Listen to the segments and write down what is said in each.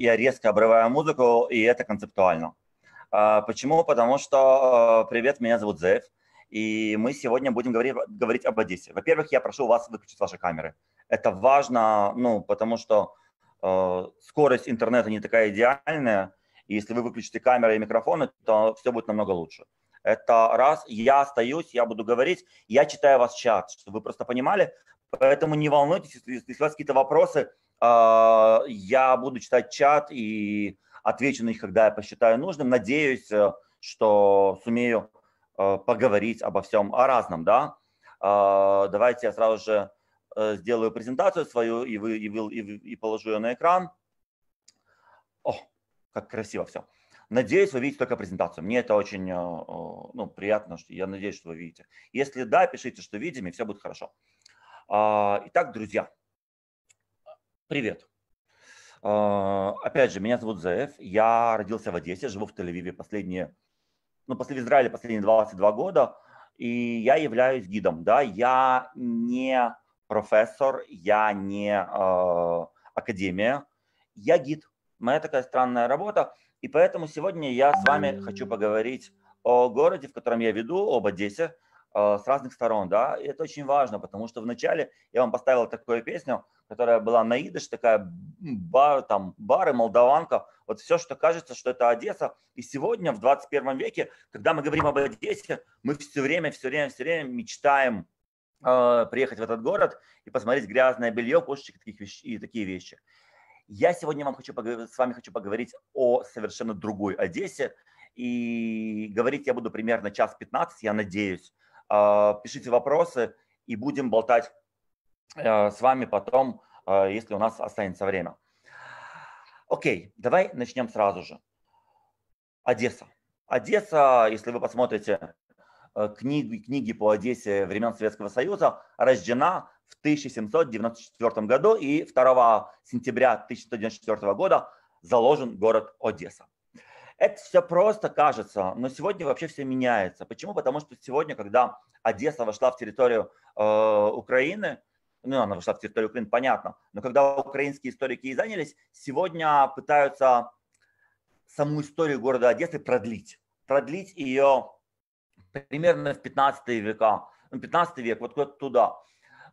Я резко обрываю музыку, и это концептуально. А, Почему? Потому что, э, привет, меня зовут Зев, и мы сегодня будем говорить, говорить об Одессе. Во-первых, я прошу вас выключить ваши камеры. Это важно, ну, потому что э, скорость интернета не такая идеальная, и если вы выключите камеры и микрофоны, то все будет намного лучше. Это раз, я остаюсь, я буду говорить, я читаю вас чат, чтобы вы просто понимали, поэтому не волнуйтесь, если, у вас какие-то вопросы, я буду читать чат и отвечу на них, когда я посчитаю нужным. Надеюсь, э, что сумею э, поговорить обо всем, о разном, да. А, Давайте я сразу же э, сделаю презентацию свою и, вы, и, вы- и, положу ее на экран. О, как красиво все. Надеюсь, вы видите только презентацию. Мне это очень ну, приятно, что я надеюсь, что вы видите. Если да, пишите, что видим, и все будет хорошо. А, Итак, друзья, привет. А, Опять же, меня зовут Заев. Я родился в Одессе, живу в Тель-Авиве последние, ну, после в Израиле последние 22 года. И я являюсь гидом, да. Я не профессор, я не э, академия, я гид. Моя такая странная работа. И поэтому сегодня я с вами хочу поговорить о городе, в котором я веду, об Одессе, с разных сторон, да. И это очень важно, потому что вначале я вам поставил такую песню, которая была на идыш, такая бар, там, бары, молдаванка, вот все, что кажется, что это Одесса. И сегодня, в 21 веке, когда мы говорим об Одессе, мы все время, все время, все время мечтаем э, приехать в этот город и посмотреть грязное белье, кошечек таких вещ- и такие вещи. Я сегодня вам хочу с вами хочу поговорить о совершенно другой Одессе. И говорить я буду примерно час 15, я надеюсь. Э, Пишите вопросы и будем болтать э, с вами потом, э, если у нас останется время. Окей, давай начнем сразу же. Одесса. Одесса, если вы посмотрите книги, книги по Одессе времен Советского Союза, рождена в 1794 году и 2 сентября 1794 года заложен город Одесса. Это все просто кажется, но сегодня вообще все меняется. Почему? Потому что сегодня, когда Одесса вошла в территорию э, Украины, ну, она вошла в территорию Украины, понятно, но когда украинские историки и занялись, сегодня пытаются саму историю города Одессы продлить. Продлить ее примерно в 15 века, ну, 15 век, вот куда-то туда.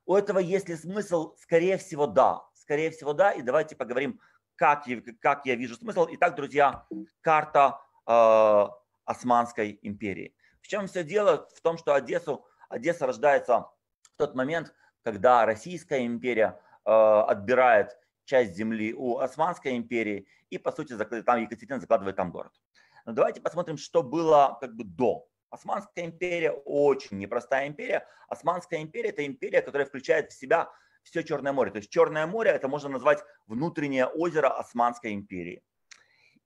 У этого есть ли смысл? Скорее всего, да. Скорее всего, да. И давайте поговорим, как как я вижу смысл. Итак, друзья, карта э, Османской империи. В чем все дело? В том, что Одессу, Одесса рождается в тот момент, когда Российская империя э, отбирает часть земли у Османской империи и, по сути, заклад- там Екатерина закладывает там город. Но давайте посмотрим, что было как бы до. Османская империя очень непростая империя. Османская империя – это империя, которая включает в себя все Черное море. То есть Черное море – это можно назвать внутреннее озеро Османской империи.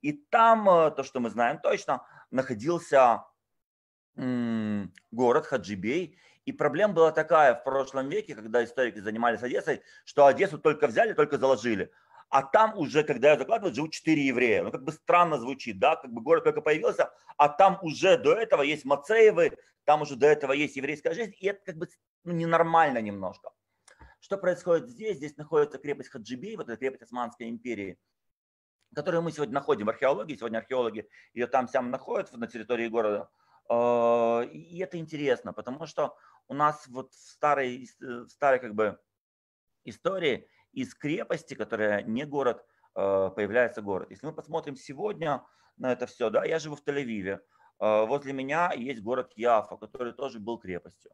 И там, э, то, что мы знаем точно, находился город Хаджибей. И проблема была такая в прошлом веке, когда историки занимались Одессой, что Одессу только взяли, только заложили. А там уже, когда я закладываю, живут четыре еврея. Ну, как бы странно звучит, да, как бы город только появился, а там уже до этого есть Мацеевы, там уже до этого есть еврейская жизнь, и это как бы ну, ненормально немножко. Что происходит здесь? Здесь находится крепость Хаджибей, вот эта крепость Османской империи, которую мы сегодня находим в археологии. Сегодня археологи ее там-сям находят на территории города. Э, И это интересно, потому что у нас вот в старой, в старой как бы истории из крепости, которая не город, э, появляется город. Если мы посмотрим сегодня на это все, да, я живу в Тель-Авиве, возле меня есть город Яфа, который тоже был крепостью.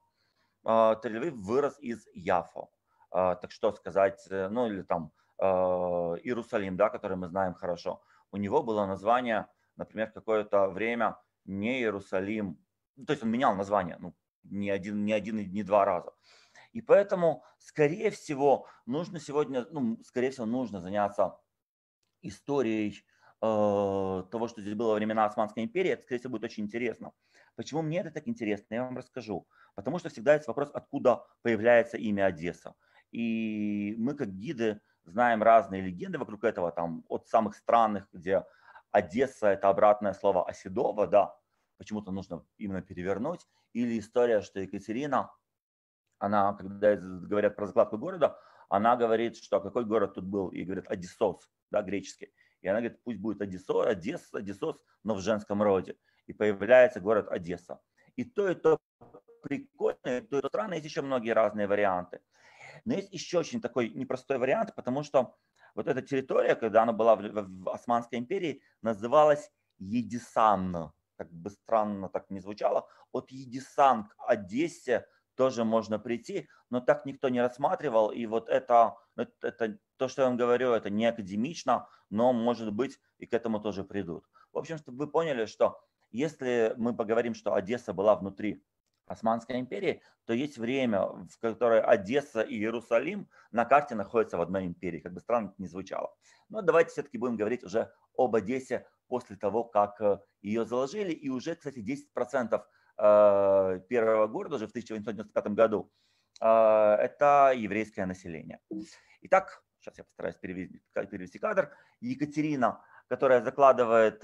Тель-Авив вырос из Яфа. Так что сказать, э, ну или там Иерусалим, да, который мы знаем хорошо. У него было название, например, какое-то время не Иерусалим, то есть он менял название, ну, не один, не один, не два раза. И поэтому, скорее всего, нужно сегодня, ну, скорее всего, нужно заняться историей э, того, что здесь было во времена Османской империи. Это, скорее всего, будет очень интересно. Почему мне это так интересно, я вам расскажу. Потому что всегда есть вопрос, откуда появляется имя Одесса. И мы, как гиды, знаем разные легенды вокруг этого, там, от самых странных, где Одесса – это обратное слово Оседова, да, почему-то нужно именно перевернуть, или история, что Екатерина, она, когда говорят про закладку города, она говорит, что какой город тут был, и говорит Одессос, да, греческий. И она говорит, пусть будет Одессо, Одесса, Одессос, но в женском роде. И появляется город Одесса. И то, и то прикольно, и то, и то странно, есть еще многие разные варианты. Но есть еще очень такой непростой вариант, потому что вот эта территория, когда она была в, Османской империи, называлась Едисан. Как бы странно так не звучало. От Едисан к Одессе тоже можно прийти, но так никто не рассматривал. И вот это, это то, что я вам говорю, это не академично, но может быть и к этому тоже придут. В общем, чтобы вы поняли, что если мы поговорим, что Одесса была внутри Османской империи, то есть время, в которое Одесса и Иерусалим на карте находятся в одной империи, как бы странно это ни звучало. Но давайте все-таки будем говорить уже об Одессе после того, как э, ее заложили. И уже, кстати, 10% э, первого города уже в 1895 году э, это еврейское население. Итак, сейчас я постараюсь перевести, перевести кадр. Екатерина, которая закладывает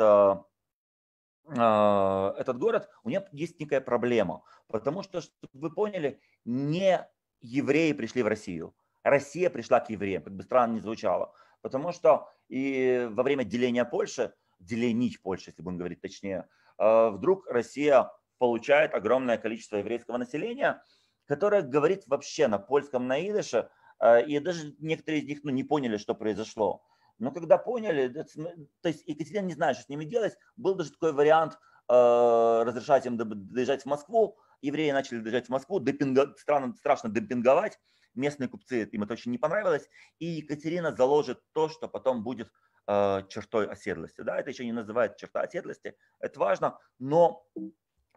этот город, у нее есть некая проблема. Потому что, чтобы вы поняли, не евреи пришли в Россию. Россия пришла к евреям, как бы странно ни звучало. Потому что и во время деления Польши, деленить Польши, если будем говорить точнее, а, вдруг Россия получает огромное количество еврейского населения, которое говорит вообще на польском, на идыше, а, и даже некоторые из них ну, не поняли, что произошло. Но когда поняли, то есть Екатерина не знает, что с ними делать, был даже такой вариант э, разрешать им доезжать в Москву. Евреи начали доезжать в Москву, депинго, странно, страшно демпинговать. Местные купцы, им это очень не понравилось. И Екатерина заложит то, что потом будет э, чертой оседлости. Да, это еще не называется черта оседлости, это важно, но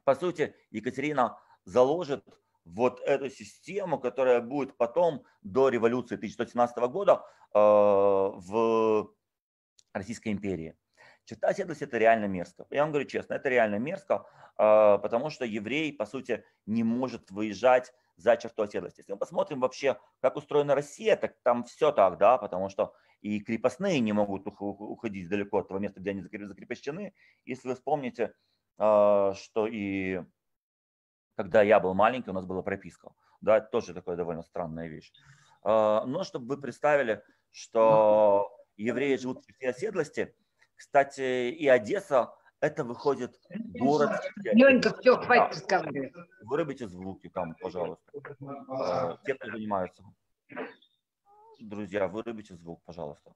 по сути Екатерина заложит вот эту систему, которая будет потом до революции 1917 года э, в Российской империи. Черта оседлости – это реально мерзко. Я вам говорю честно, это реально мерзко, э, потому что еврей, по сути, не может выезжать за черту оседлости. Если мы посмотрим вообще, как устроена Россия, так там все так, да, потому что и крепостные не могут уходить далеко от того места, где они закрепощены. Если вы вспомните, э, что и когда я был маленький, у нас была прописка. Да, это тоже такая довольно странная вещь. А, но чтобы вы представили, что евреи живут в оседлости, кстати, и Одесса, это выходит город... Ленька, все, хватит разговаривать. Вырубите звуки там, пожалуйста. А, те, кто занимаются. Друзья, вырубите звук, пожалуйста.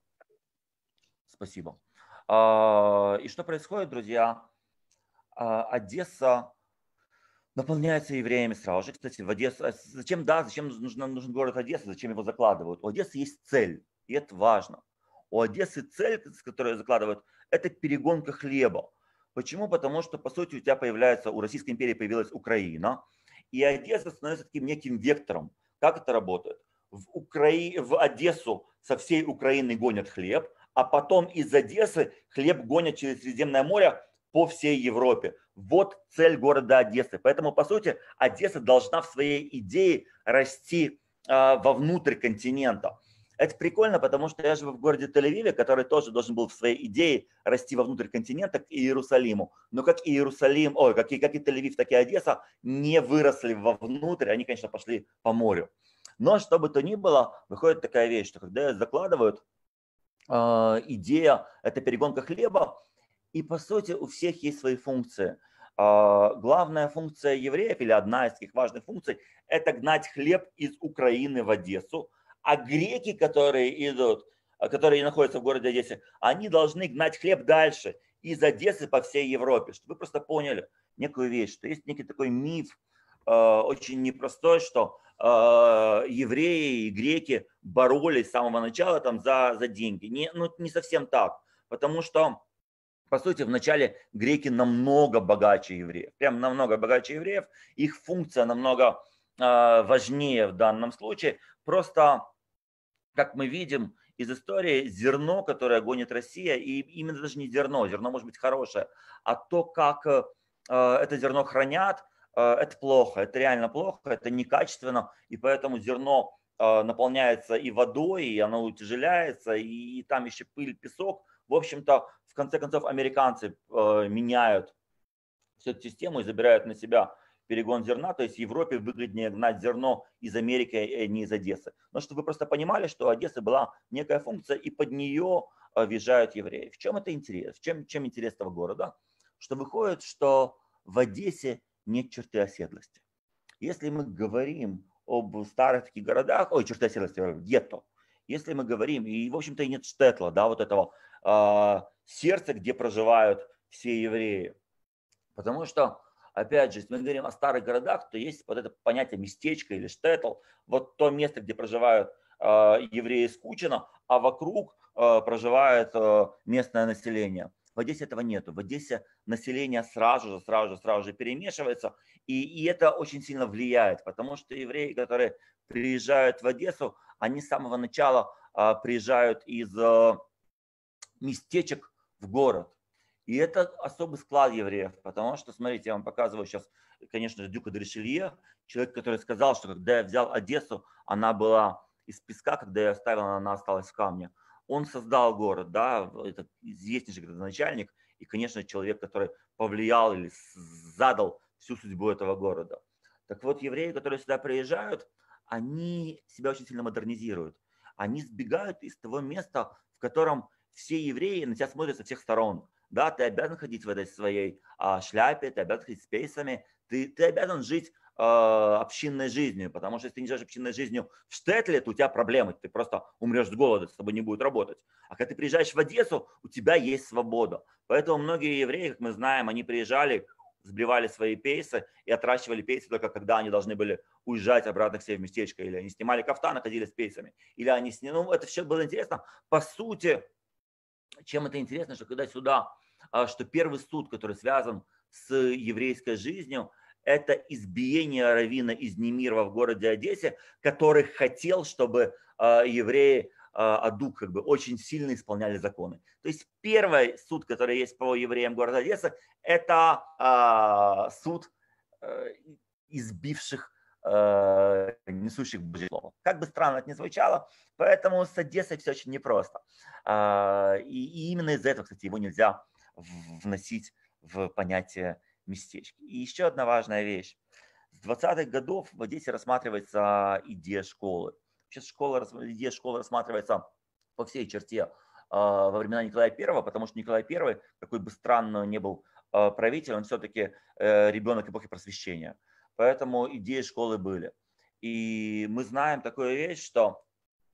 Спасибо. А, и что происходит, друзья? Одесса наполняется евреями сразу же. Кстати, в Одессу, а зачем, да, зачем нужен, нужен город Одесса, зачем его закладывают? У Одессы есть цель, и это важно. У Одессы цель, с которой закладывают, это перегонка хлеба. Почему? Потому что, по сути, у тебя появляется, у Российской империи появилась Украина, и Одесса становится таким неким вектором. Как это работает? В, Украи... в Одессу со всей Украины гонят хлеб, а потом из Одессы хлеб гонят через Средиземное море по всей Европе. Вот цель города Одессы. Поэтому, по сути, Одесса должна в своей идее расти э, вовнутрь континента. Это прикольно, потому что я живу в городе Тель-Авиве, который тоже должен был в своей идее расти вовнутрь континента к Иерусалиму. Но как Иерусалим, ой, как и, как и Тель-Авив, так и Одесса не выросли вовнутрь, они, конечно, пошли по морю. Но что бы то ни было, выходит такая вещь, что когда закладывают, э, идея – это перегонка хлеба, и по сути у всех есть свои функции. А, главная функция евреев или одна из таких важных функций – это гнать хлеб из Украины в Одессу, а греки, которые идут, а, которые находятся в городе Одессе, они должны гнать хлеб дальше из Одессы по всей Европе, чтобы вы просто поняли некую вещь, что есть некий такой миф, э, очень непростой, что евреи и греки боролись с самого начала там за, за деньги. Не, ну, не совсем так, потому что по сути, вначале греки намного богаче евреев, прям намного богаче евреев, их функция намного э, важнее в данном случае. Просто, как мы видим из истории, зерно, которое гонит Россия, и именно даже не зерно, зерно может быть хорошее, а то, как э, это зерно хранят, э, это плохо, это реально плохо, это некачественно, и поэтому зерно э, наполняется и водой, и оно утяжеляется, и там еще пыль, песок. В общем-то, в конце концов, американцы э, меняют всю эту систему и забирают на себя перегон зерна, то есть Европе выгоднее гнать зерно из Америки, а не из Одессы. Но чтобы вы просто понимали, что у Одессы была некая функция, и под нее э, въезжают евреи. В чем это интерес? В чем, чем интерес этого города? Что выходит, что в Одессе нет черты оседлости. Если мы говорим об старых таких городах, ой, черты оседлости, гетто, если мы говорим, и в общем-то и нет штетла, да, вот этого э, сердце, где проживают все евреи. Потому что, опять же, если мы говорим о старых городах, то есть вот это понятие местечко или штетл, вот то место, где проживают э, евреи скучно, а вокруг э, проживает э, местное население. В Одессе этого нету. В Одессе население сразу же, сразу же, сразу же перемешивается, и, и это очень сильно влияет, потому что евреи, которые приезжают в Одессу, они с самого начала э, приезжают из э, местечек в город. И это особый склад евреев, потому что, смотрите, я вам показываю сейчас, конечно же, Дюка Дрешелье, человек, который сказал, что когда я взял Одессу, она была из песка, когда я оставил, она осталась в камне. Он создал город, да, это известнейший градоначальник, и, конечно, человек, который повлиял или задал всю судьбу этого города. Так вот, евреи, которые сюда приезжают, они себя очень сильно модернизируют. Они сбегают из того места, в котором все евреи на тебя смотрят со всех сторон. Да, ты обязан ходить в этой своей а, шляпе, ты обязан ходить с пейсами, ты, ты обязан жить э, общинной жизнью, потому что если ты не живешь общинной жизнью в Штетле, то у тебя проблемы, ты просто умрешь с голода, с тобой не будет работать. А когда ты приезжаешь в Одессу, у тебя есть свобода. Поэтому многие евреи, как мы знаем, они приезжали, сбривали свои пейсы и отращивали пейсы только когда они должны были уезжать обратно к себе в местечко, или они снимали кафтаны, ходили с пейсами, или они снимали, ну это все было интересно. По сути, чем это интересно, что когда сюда, а, что первый суд, который связан с еврейской жизнью, это избиение равина из Немирова в городе Одессе, который хотел, чтобы а, евреи а, Адук как бы очень сильно исполняли законы. То есть первый суд, который есть по евреям города Одессы, это суд э, избивших э, несущих Божье Слово. Как бы странно это ни звучало, поэтому с Одессой все очень непросто. Э, и, и именно из-за этого, кстати, его нельзя вносить в понятие местечки. И еще одна важная вещь. С 20-х годов в Одессе рассматривается идея школы. Сейчас школа, идея школы рассматривается по всей черте э, во времена Николая I, потому что Николай I, какой бы странно не был э, правитель, он все-таки э, ребенок эпохи просвещения. Поэтому идеи школы были. И мы знаем такую вещь, что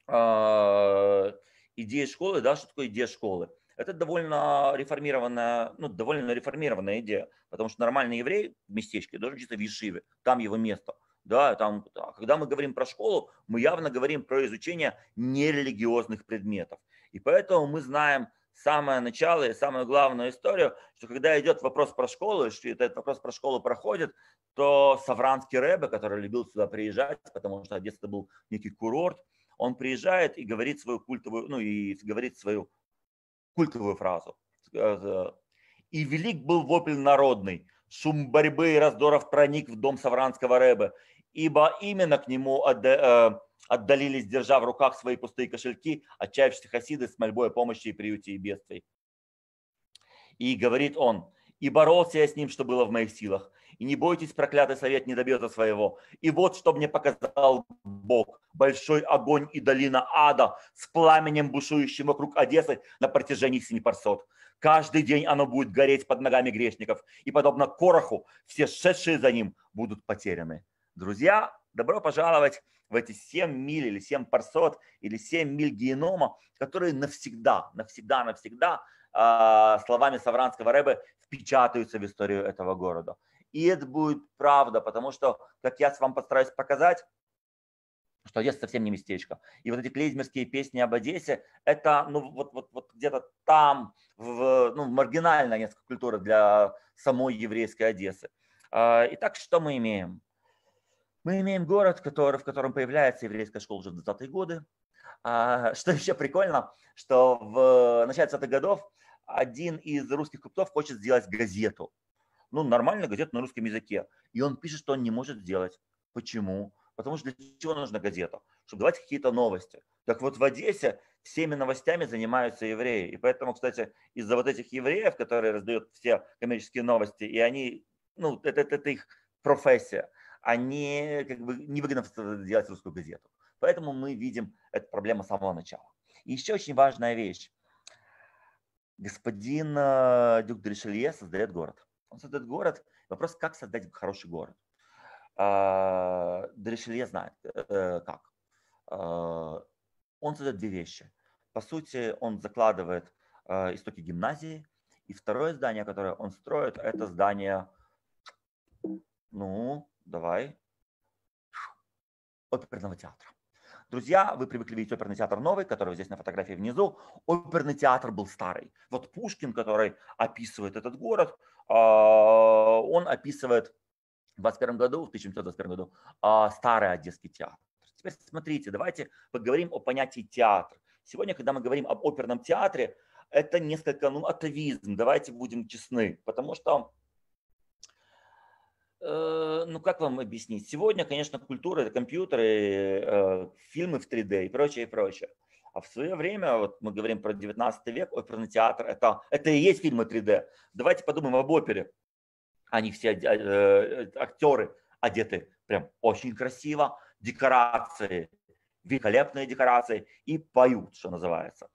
э, идея школы, да, что такое идея школы? Это довольно реформированная, ну, довольно реформированная идея, потому что нормальный еврей в местечке должен учиться в Ешиве, там его место. Да, там, когда мы говорим про школу, мы явно говорим про изучение нерелигиозных предметов. И поэтому мы знаем самое начало и самую главную историю, что когда идет вопрос про школу, что этот вопрос про школу проходит, то Савранский Рэбе, который любил сюда приезжать, потому что Одесса был некий курорт, он приезжает и говорит свою культовую, ну и говорит свою культовую фразу. И велик был вопль народный, шум борьбы и раздоров проник в дом Савранского Рэбе, ибо именно к нему э, отдалились, держа в руках свои пустые кошельки, отчаявшиеся хасиды с мольбой о помощи и приюте и бедствий. И говорит он, и боролся я с ним, что было в моих силах. И не бойтесь, проклятый совет не добьется своего. И вот что мне показал Бог. Большой огонь и долина ада с пламенем, бушующим вокруг Одессы на протяжении семи парсот. Каждый день оно будет гореть под ногами грешников. И подобно Короху, все шедшие за ним будут потеряны. Друзья, добро пожаловать в эти 7 миль или 7 парсот или 7 миль генома, которые навсегда, навсегда, навсегда а, словами Савранского Рэбе впечатаются в историю этого города. И это будет правда, потому что, как я вам постараюсь показать, что Одесса совсем не местечко. И вот эти клейзмерские песни об Одессе, это ну, вот, вот, вот где-то там, в, ну, маргинальная несколько культура для самой еврейской Одессы. А, итак, что мы имеем? Мы имеем город, который, в котором появляется еврейская школа уже в 20-е годы. А, что еще прикольно, что в начале 20-х годов один из русских куптов хочет сделать газету. Ну, нормальную газету на русском языке. И он пишет, что он не может сделать. Почему? Потому что для чего нужна газета? Чтобы давать какие-то новости. Так вот в Одессе всеми новостями занимаются евреи. И поэтому, кстати, из-за вот этих евреев, которые раздают все коммерческие новости, и они, ну, это, это, это их профессия, они как бы невыгодно делать русскую газету. Поэтому мы видим эту проблему с самого начала. И еще очень важная вещь. Господин э, Дюк де создает город. Он создает город. Вопрос, как создать хороший город. А, Дрешелье знает, э, как. А, он создает две вещи. По сути, он закладывает а, истоки гимназии, и второе здание, которое он строит, это здание, ну, давай, оперного театра. Друзья, вы привыкли видеть оперный театр новый, который здесь на фотографии внизу. Оперный театр был старый. Вот Пушкин, который описывает этот город, он описывает в 21 году, в 1921 году, а, старый Одесский театр. Теперь смотрите, давайте поговорим о понятии театр. Сегодня, когда мы говорим об оперном театре, это несколько, ну, атовизм, давайте будем честны, потому что, ну, как вам объяснить? Сегодня, конечно, культура – это компьютеры, э, фильмы в 3D и прочее, и прочее. А в свое время, вот мы говорим про 19 век, оперный театр, это, это и есть фильмы 3D. Давайте подумаем об опере они все э, актеры одеты прям очень красиво, декорации, великолепные декорации и поют, что называется.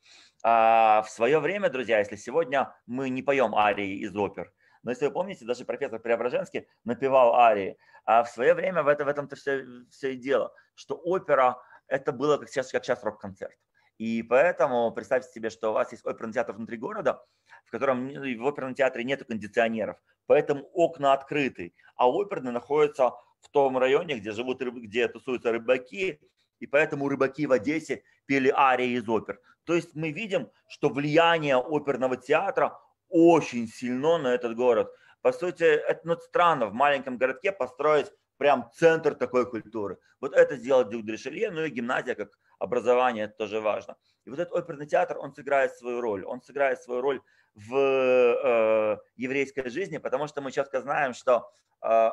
А в свое время, друзья, если сегодня мы не поем арии из опер, но если вы помните, даже профессор Преображенский напевал арии, а в свое время в, это, в этом-то все, все и дело, что опера это было как сейчас, как сейчас рок-концерт. И поэтому представьте себе, что у вас есть оперный театр внутри города, в котором в оперном театре нет кондиционеров, поэтому окна открыты, а оперный находится в том районе, где живут, где тусуются рыбаки, и поэтому рыбаки в Одессе пели арии из опер. То есть мы видим, что влияние оперного театра очень сильно на этот город. По сути, это ну, странно в маленьком городке построить прям центр такой культуры. Вот это сделал Дюк Дришелье, ну и гимназия как образование, это тоже важно. И вот этот оперный театр, он сыграет свою роль. Он сыграет свою роль в э, еврейской жизни, потому что мы четко знаем, что э,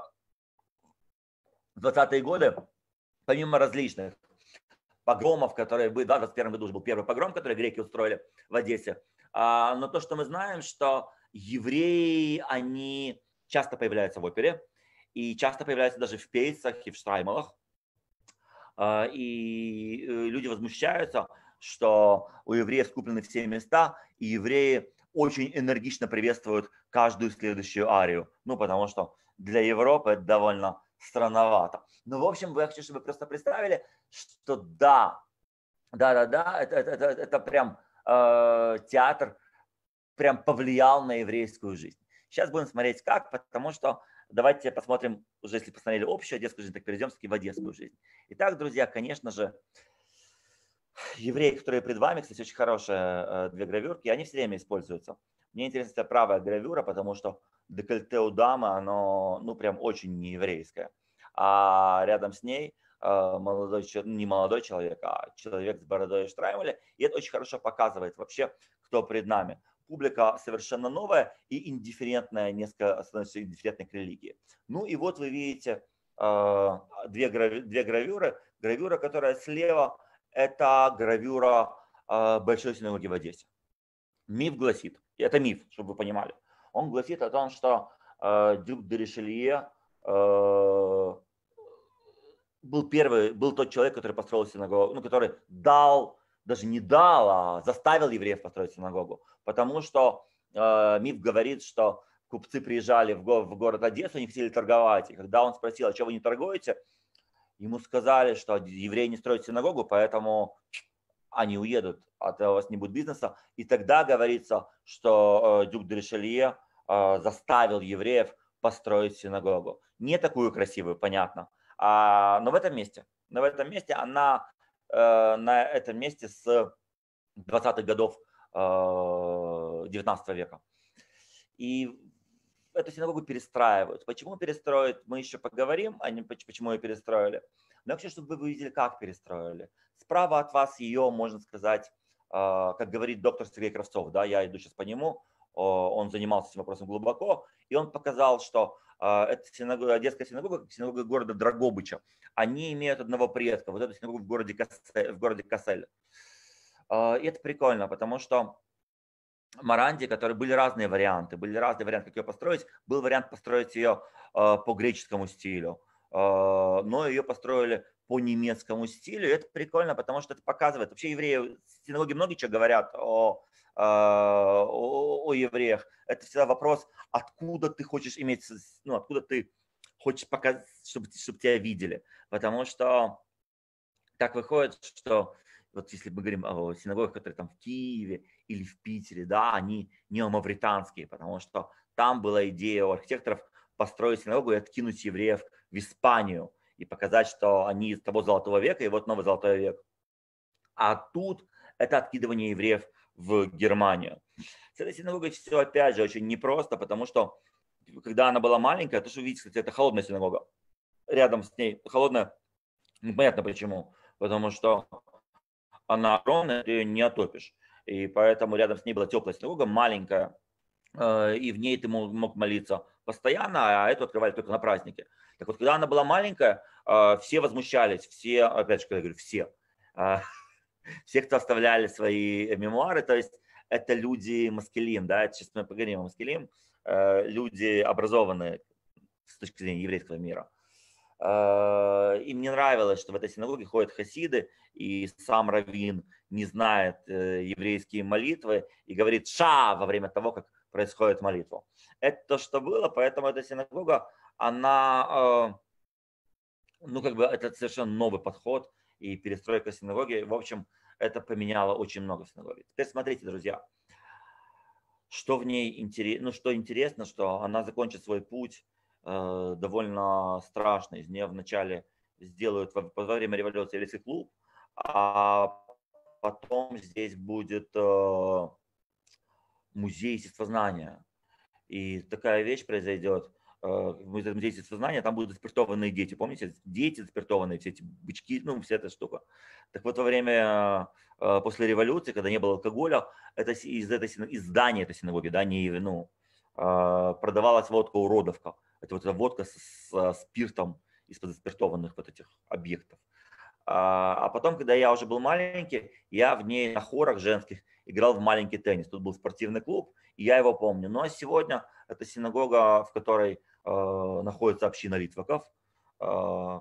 в 20-е годы, помимо различных погромов, которые были, да, в 21 году уже был первый погром, который греки устроили в Одессе, но то, что мы знаем, что евреи, они часто появляются в опере, и часто появляются даже в пейсах и в штраймалах. А, и э, люди возмущаются, что у евреев скуплены все места, и евреи очень энергично приветствуют каждую следующую арию. Ну, потому что для Европы это довольно странновато. Ну, в общем, я хочу, чтобы вы просто представили, что да, да-да-да, это, это, это, это прям э, театр прям повлиял на еврейскую жизнь. Сейчас будем смотреть как, потому что Давайте посмотрим, уже если посмотрели общую одесскую жизнь, так перейдем в одесскую жизнь. Итак, друзья, конечно же, евреи, которые пред вами, кстати, очень хорошие э, две гравюрки, они все время используются. Мне интересна правая гравюра, потому что декольте у дамы, оно, ну, прям очень не еврейское. А рядом с ней молодой, не молодой человек, а человек с бородой и штраймеле. И это очень хорошо показывает вообще, кто пред нами публика совершенно новая и индифферентная, несколько становится индифферентной к религии. Ну и вот вы видите э, две, грави, две гравюры. Гравюра, которая слева, это гравюра э, Большой синагоги в Одессе. Миф гласит, это миф, чтобы вы понимали, он гласит о том, что Дюк де Ришелье был первый, был тот человек, который построил синагогу, ну, который дал даже не дал, а заставил евреев построить синагогу. Потому что э, миф говорит, что купцы приезжали в, го- в город Одессу, они хотели торговать. И когда он спросил, а что вы не торгуете, ему сказали, что евреи не строят синагогу, поэтому они уедут, а то у вас не будет бизнеса. И тогда говорится, что э, Дюк де Ришелье э, заставил евреев построить синагогу. Не такую красивую, понятно, а, но в этом месте. Но в этом месте она э, на этом месте с 20-х годов 19 века. И эту синагогу перестраивают. Почему перестроят, мы еще поговорим, а не почему ее перестроили. Но вообще, чтобы вы видели, как перестроили. Справа от вас ее, можно сказать, а, как говорит доктор Сергей Кравцов, да, я иду сейчас по нему, он занимался этим вопросом глубоко, и он показал, что это синагога, Одесская синагога, синагога города Драгобыча, они имеют одного предка, вот эту синагогу в городе, Кассель, в городе Кассель. А, и это прикольно, потому что Маранди, которые были разные варианты, были разные варианты, как ее построить. Был вариант построить ее по греческому стилю, но ее построили по немецкому стилю. И это прикольно, потому что это показывает. Вообще евреи, синагоги многие что говорят о, о, о евреях. Это всегда вопрос, откуда ты хочешь иметь, ну, откуда ты хочешь показать, чтобы, чтобы тебя видели. Потому что так выходит, что вот если мы говорим о синагогах, которые там в Киеве или в Питере, да, они неомавританские, потому что там была идея у архитекторов построить синагогу и откинуть евреев в Испанию – и показать, что они из того золотого века, и вот новый золотой век. А тут это откидывание евреев в Германию. С этой синагогой все, опять же, очень непросто, потому что когда она была маленькая, то, что видите, кстати, это холодная синагога. Рядом с ней холодная, ну, понятно почему. Потому что она огромная, ты ее не отопишь. И поэтому рядом с ней была теплая синагога, маленькая, э, и в ней ты мог молиться постоянно, а эту открывали только на празднике. Так вот, когда она была маленькая, а, все возмущались, все, опять же, я говорю, все, а, все, кто оставляли свои мемуары, то есть это люди маскелим, да, сейчас мы поговорим о маскелим, э, люди образованные с точки зрения еврейского мира. А, им не нравилось, что в этой синагоге ходят хасиды, и сам Равин не знает э, еврейские молитвы и говорит «ша» во время того, как происходит молитва. Это то, что было, поэтому эта синагога, она, э, ну, как бы это совершенно новый подход и перестройка синагоги. В общем, это поменяло очень много синагоги. Теперь смотрите, друзья, что в ней интересно, ну, что интересно, что она закончит свой путь э, довольно страшно. Из нее вначале сделают во, во время революции еврейский клуб, а потом здесь будет э, музей естествознания. И такая вещь произойдет, Э, в музее сознания, там будут заспиртованные дети. Помните, дети заспиртованные, все эти бычки, ну, вся эта штука. Так вот, во время, э, после революции, когда не было алкоголя, это из, этой, из здания этой синагоги, да, не, ну, э, продавалась водка уродовка. Это вот эта водка с, с спиртом из-под заспиртованных вот этих объектов. А, а потом, когда я уже был маленький, я в ней на хорах женских играл в маленький теннис. Тут был спортивный клуб, и я его помню. Но сегодня это синагога, в которой Э, находится община литваков, э,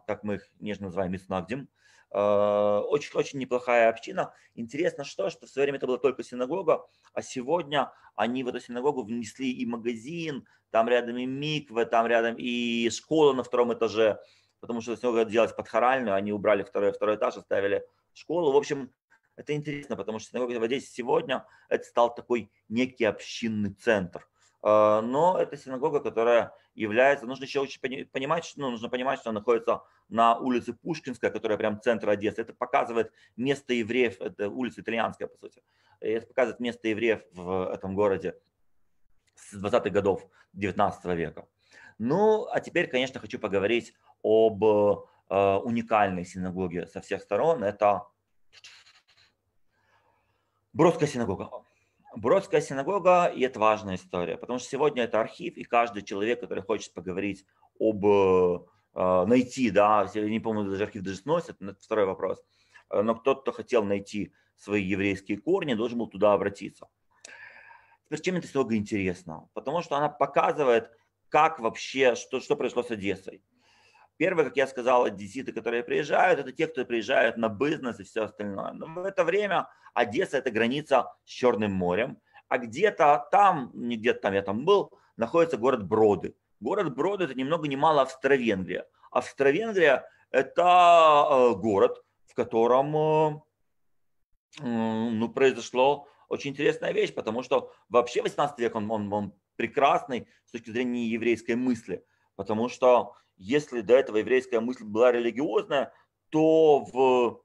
как мы их нежно называем, Мицнагдим. Очень-очень э, неплохая община. Интересно, что, что в свое время это была только синагога, а сегодня они в эту синагогу внесли и магазин, там рядом и миквы, там рядом и школа на втором этаже, потому что синагога делалась подхоральную, они убрали второй, второй этаж, оставили школу. В общем, это интересно, потому что синагога в Одессе сегодня это стал такой некий общинный центр – а, но это синагога, которая является, нужно еще очень понимать, ну, нужно понимать, что она находится на улице Пушкинская, которая прям центр Одессы. Это показывает место евреев, это улица итальянская, по сути. Это показывает место евреев в этом городе с 20-х годов 19 века. Ну, а теперь, конечно, хочу поговорить об э, уникальной синагоге со всех сторон. Это Бродская синагога. Бродская синагога, и это важная история, потому что сегодня это архив, и каждый человек, который хочет поговорить об, э, найти, да, я не помню, даже архив даже сносят, это второй вопрос, но кто-то, кто хотел найти свои еврейские корни, должен был туда обратиться. Теперь чем эта синагога интересна? Потому что она показывает, как вообще, что, что произошло с Одессой. Первое, как я сказал, одесситы, которые приезжают, это те, кто приезжают на бизнес и все остальное. Но в это время Одесса – это граница с Черным морем, а где-то там, не где-то там я там был, находится город Броды. Город Броды – это ни много ни мало Австро-Венгрия. Австро-Венгрия – это э, город, в котором э, ну, произошло очень интересная вещь, потому что вообще 18 век, он, он, он прекрасный с точки зрения еврейской мысли, потому что если до этого еврейская мысль была религиозная, то в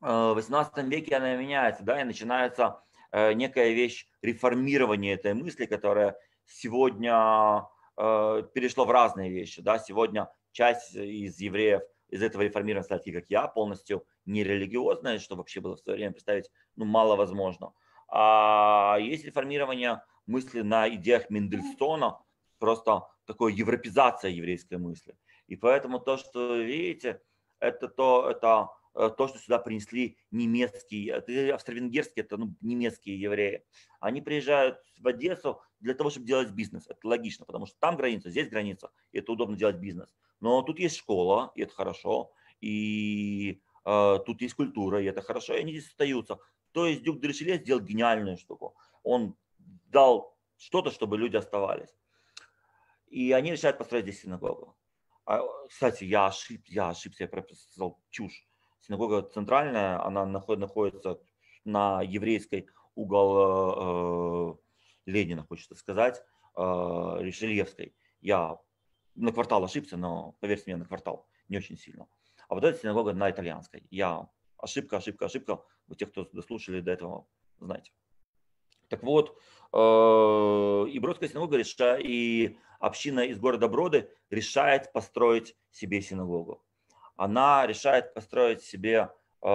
18 э, веке она меняется, да, и начинается э, некая вещь реформирования этой мысли, которая сегодня э, перешла в разные вещи, да, сегодня часть из евреев из этого реформирования стали такие, как я, полностью нерелигиозная, что вообще было в свое время представить ну, мало возможно. А есть реформирование мысли на идеях Мендельстона, просто такая европезация еврейской мысли. И поэтому то, что видите, это то, это э, то, что сюда принесли немецкие, это австро-венгерские, это ну, немецкие евреи. Они приезжают в Одессу для того, чтобы делать бизнес. Это логично, потому что там граница, здесь граница, и это удобно делать бизнес. Но тут есть школа, и это хорошо, и э, тут есть культура, и это хорошо, и они здесь остаются. То есть Дюк Дришеле сделал гениальную штуку. Он дал что-то, чтобы люди оставались. И они решают построить здесь синагогу. А, кстати, я, ошиб, я ошибся, я сказал чушь. Синагога центральная, она находится на еврейской угол э, Ленина, хочется сказать, э, Ришельевской. Я на квартал ошибся, но поверьте мне, на квартал не очень сильно. А вот эта синагога на итальянской. Я ошибка, ошибка, ошибка. У тех, кто дослушали до этого, знаете. Так вот, э, и Бродская синагога решает, и община из города Броды решает построить себе синагогу. Она решает построить себе э,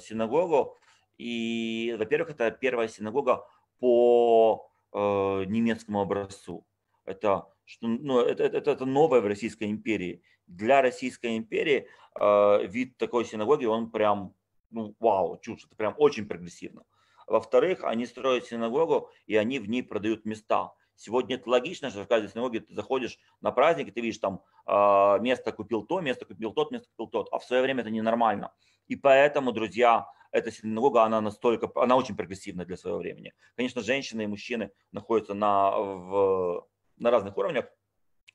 синагогу, и, во-первых, это первая синагога по э, немецкому образцу. Это, что, ну, это, это, это новое в Российской империи. Для Российской империи э, вид такой синагоги, он прям, ну, вау, чушь, это прям очень прогрессивно. Во-вторых, они строят синагогу, и они в ней продают места. Сегодня это логично, что в каждой синагоге ты заходишь на праздник, и ты видишь там э, место купил то, место купил тот, место купил тот. А в свое время это ненормально. И поэтому, друзья, эта синагога, она настолько, она очень прогрессивна для своего времени. Конечно, женщины и мужчины находятся на, в, на разных уровнях,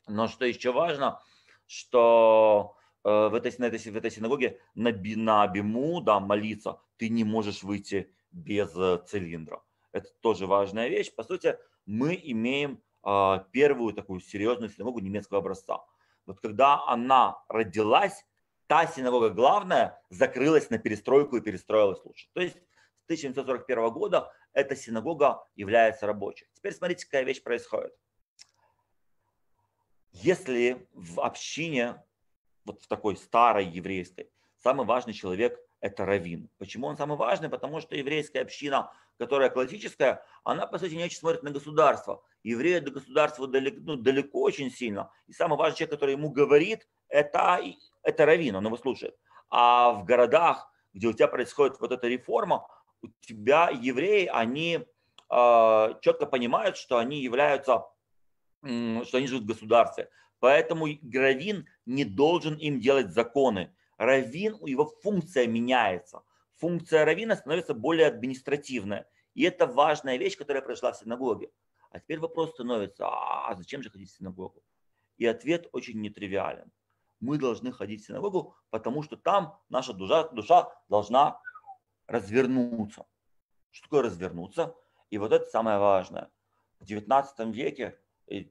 но что еще важно, что э, в, этой, на этой, в этой синагоге на, на биму, да, молиться, ты не можешь выйти без э, цилиндра. Это тоже важная вещь. По сути, мы имеем э, первую такую серьезную синагогу немецкого образца. Вот когда она родилась, та синагога главная закрылась на перестройку и перестроилась лучше. То есть с 1741 года эта синагога является рабочей. Теперь смотрите, какая вещь происходит. Если в общине, вот в такой старой еврейской, самый важный человек – это раввин. Почему он самый важный? Потому что еврейская община, которая классическая, она, по сути, не очень смотрит на государство. Евреи до государства далеко, ну, далеко очень сильно. И самый важный человек, который ему говорит, это, это раввин, он его слушает. А в городах, где у тебя происходит вот эта реформа, у тебя евреи, они э, четко понимают, что они являются, э, что они живут в государстве. Поэтому раввин не должен им делать законы раввин, его функция меняется. Функция раввина становится более административная. И это важная вещь, которая произошла в синагоге. А теперь вопрос становится, а зачем же ходить в синагогу? И ответ очень нетривиален. Мы должны ходить в синагогу, потому что там наша душа, душа должна развернуться. Что такое развернуться? И вот это самое важное. В 19 веке,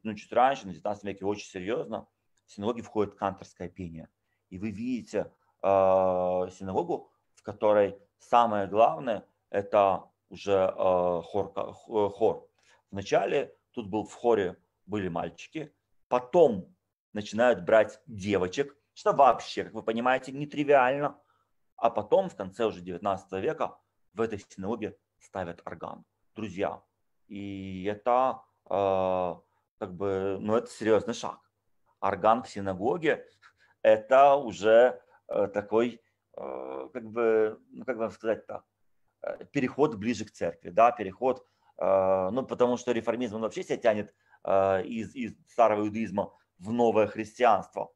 ну чуть раньше, на 19 веке очень серьезно, в синагоге входит канторское пение. И вы видите синагогу, в которой самое главное это уже э, хор, хор. Вначале тут был в хоре были мальчики, потом начинают брать девочек, что вообще, как вы понимаете, нетривиально. А потом в конце уже 19 века в этой синагоге ставят орган. Друзья, и это э, как бы, ну это серьезный шаг. Орган в синагоге это уже такой, э, как бы, ну, как вам сказать так, э, переход ближе к церкви, да, переход, ну, потому что реформизм, он вообще себя тянет из, из старого иудаизма в новое христианство.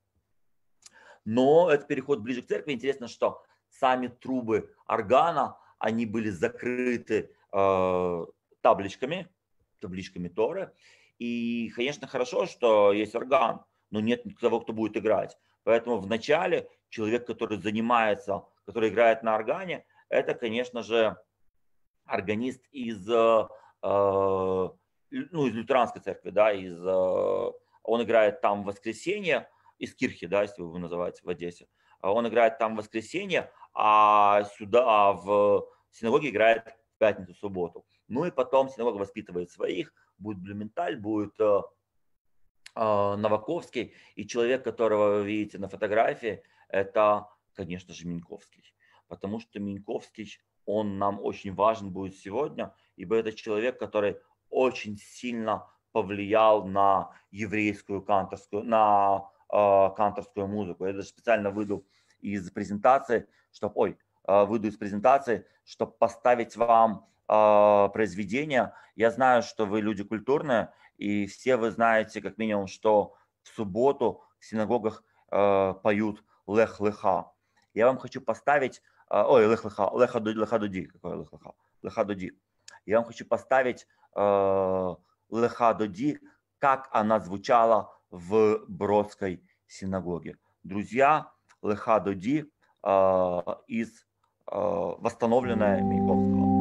Но это переход ближе к церкви. Интересно, что сами трубы органа, они были закрыты табличками, табличками Торы. И, конечно, хорошо, что есть орган, но нет того, кто будет играть. Поэтому в начале человек, который занимается, который играет на органе, это, конечно же, органист из, э, ну, из лютеранской церкви, да, из, он играет там в воскресенье, из Кирхи, да, если вы называете в Одессе. Он играет там в воскресенье, а сюда а в синагоге играет в пятницу, субботу. Ну и потом синагога воспитывает своих, будет Блюменталь, будет э, э, Новаковский, и человек, которого вы видите на фотографии, это, конечно же, Минковский. Потому что Минковский, он нам очень важен будет сегодня, ибо это человек, который очень сильно повлиял на еврейскую канторскую, на э, канторскую музыку. Я даже специально выйду из презентации, чтобы, ой, э, выйду из презентации, чтобы поставить вам э, произведение. Я знаю, что вы люди культурные, и все вы знаете, как минимум, что в субботу в синагогах э, поют лех-леха. Я вам хочу поставить, э, ой, лех-леха, леха-дуди, какой лех-леха, леха-дуди. Я вам хочу поставить э, леха-дуди, как она звучала в Бродской синагоге. Друзья, леха-дуди э, из э, восстановленная Маяковского.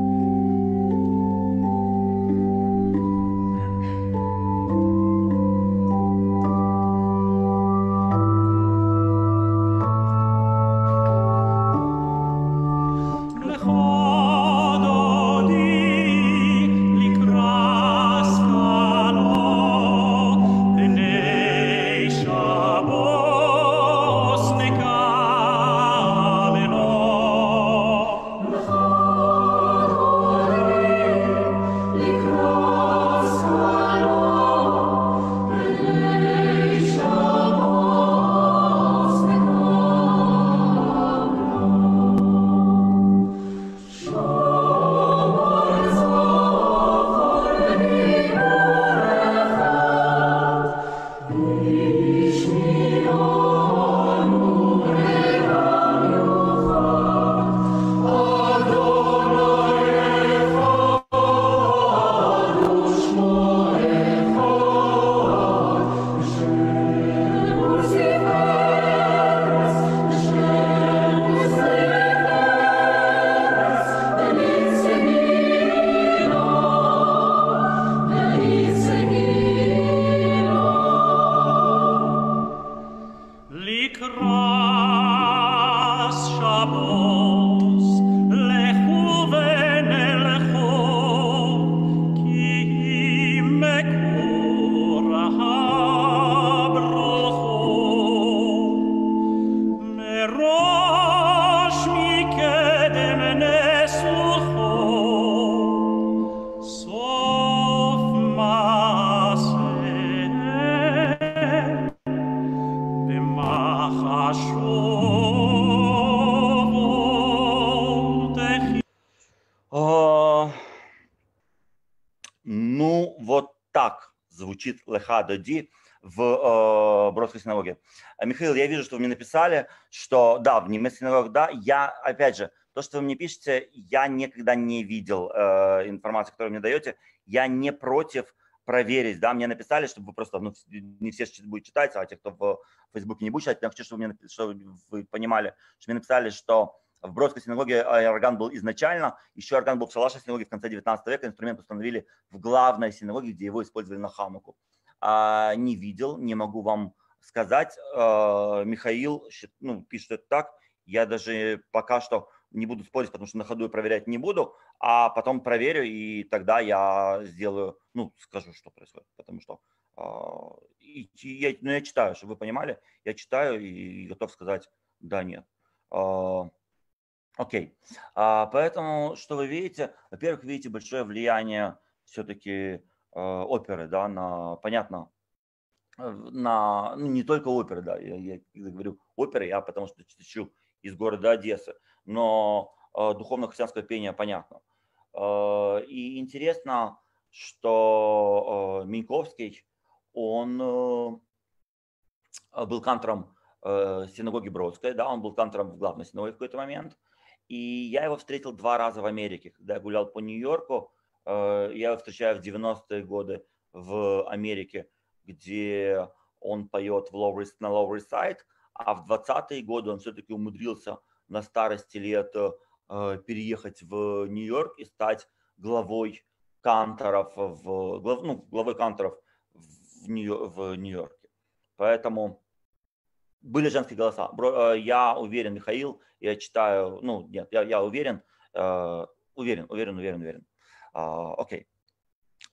Звучит леха доди в э, Бродской синагоге. А, Михаил, я вижу, что вы мне написали, что да, в немецкой синагоге, да, я, опять же, то, что вы мне пишете, я никогда не видел э, информацию, которую мне даете, я не против проверить, да, мне написали, чтобы вы просто, ну, не все будут читать, а те, кто в Фейсбуке не будет читать, я хочу, чтобы, мне, чтобы вы понимали, что мне написали, что в Бродской синагоге орган был изначально, еще орган был в Шалашной синагоге в конце 19 века, инструмент установили в главной синагоге, где его использовали на Хануку. А, не видел, не могу вам сказать. А, Михаил ну, пишет это так, я даже пока что не буду спорить, потому что на ходу проверять не буду, а потом проверю, и тогда я сделаю, ну, скажу, что происходит, потому что э, и, я, ну, я читаю, чтобы вы понимали, я читаю и готов сказать да, нет. Э, Окей. А, поэтому, что вы видите? Во-первых, видите большое влияние все-таки э, оперы, да, на, понятно, э, на, ну, не только оперы, да, я, я говорю оперы, я потому что чту из города Одессы, но э, духовно-христианское пение понятно. Э, и интересно, что э, Миньковский, он э, был кантором э, синагоги Бродской, да, он был кантором в главной синагоге в какой-то момент – и я его встретил два раза в Америке. Когда я гулял по Нью-Йорку, э, я его встречаю в 90-е годы в Америке, где он поет в Lower, на Lower Side, а в 20-е годы он все-таки умудрился на старости лет э, переехать в Нью-Йорк и стать главой канторов, в, глав, ну, главой канторов в, Нью, в Нью-Йорке. Поэтому были женские голоса. Я уверен, Михаил, я читаю, ну, нет, я, я уверен, уверен, уверен, уверен, уверен. Окей.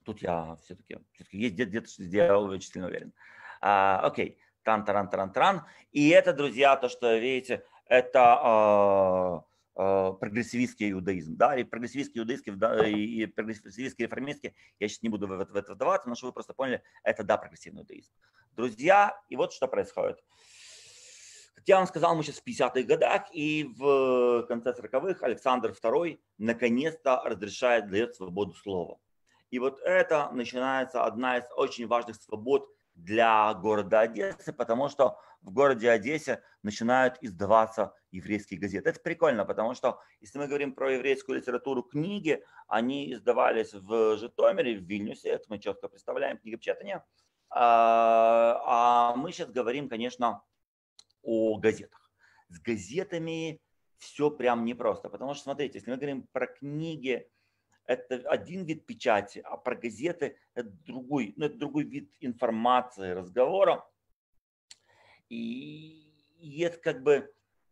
Тут я все-таки, все-таки есть где-то, где я очень уверен. Окей. Тран, таран, таран, таран. И это, друзья, то, что видите, это э, прогрессивистский иудаизм, да, и прогрессивистский иудаистский, и прогрессивистский реформистский, я сейчас не буду в это, в это вдаваться, но чтобы вы просто поняли, это, да, прогрессивный иудаизм. Друзья, и вот что происходит. Как я вам сказал, мы сейчас в 50-х годах, и в конце 40-х Александр II наконец-то разрешает, дает свободу слова. И вот это начинается одна из очень важных свобод для города Одессы, потому что в городе Одессе начинают издаваться еврейские газеты. Это прикольно, потому что если мы говорим про еврейскую литературу, книги, они издавались в Житомире, в Вильнюсе, это мы четко представляем, книгопечатание. А, а мы сейчас говорим, конечно, о газетах. С газетами все прям непросто, потому что, смотрите, если мы говорим про книги, это один вид печати, а про газеты это другой, ну, это другой вид информации, разговора. И, и это как бы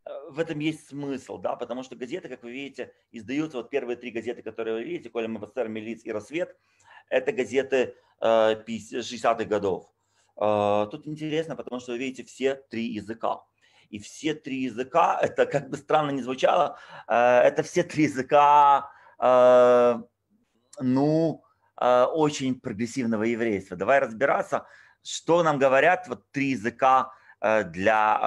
э, в этом есть смысл, да, потому что газеты, как вы видите, издаются, вот первые три газеты, которые вы видите, Коля МВСР, Милиц и Рассвет, это газеты 60-х э, годов. Э, тут интересно, потому что вы видите все три языка. И все три языка, это как бы странно не звучало, это все три языка Э, ну, очень прогрессивного еврейства. Давай разбираться, что нам говорят вот три языка для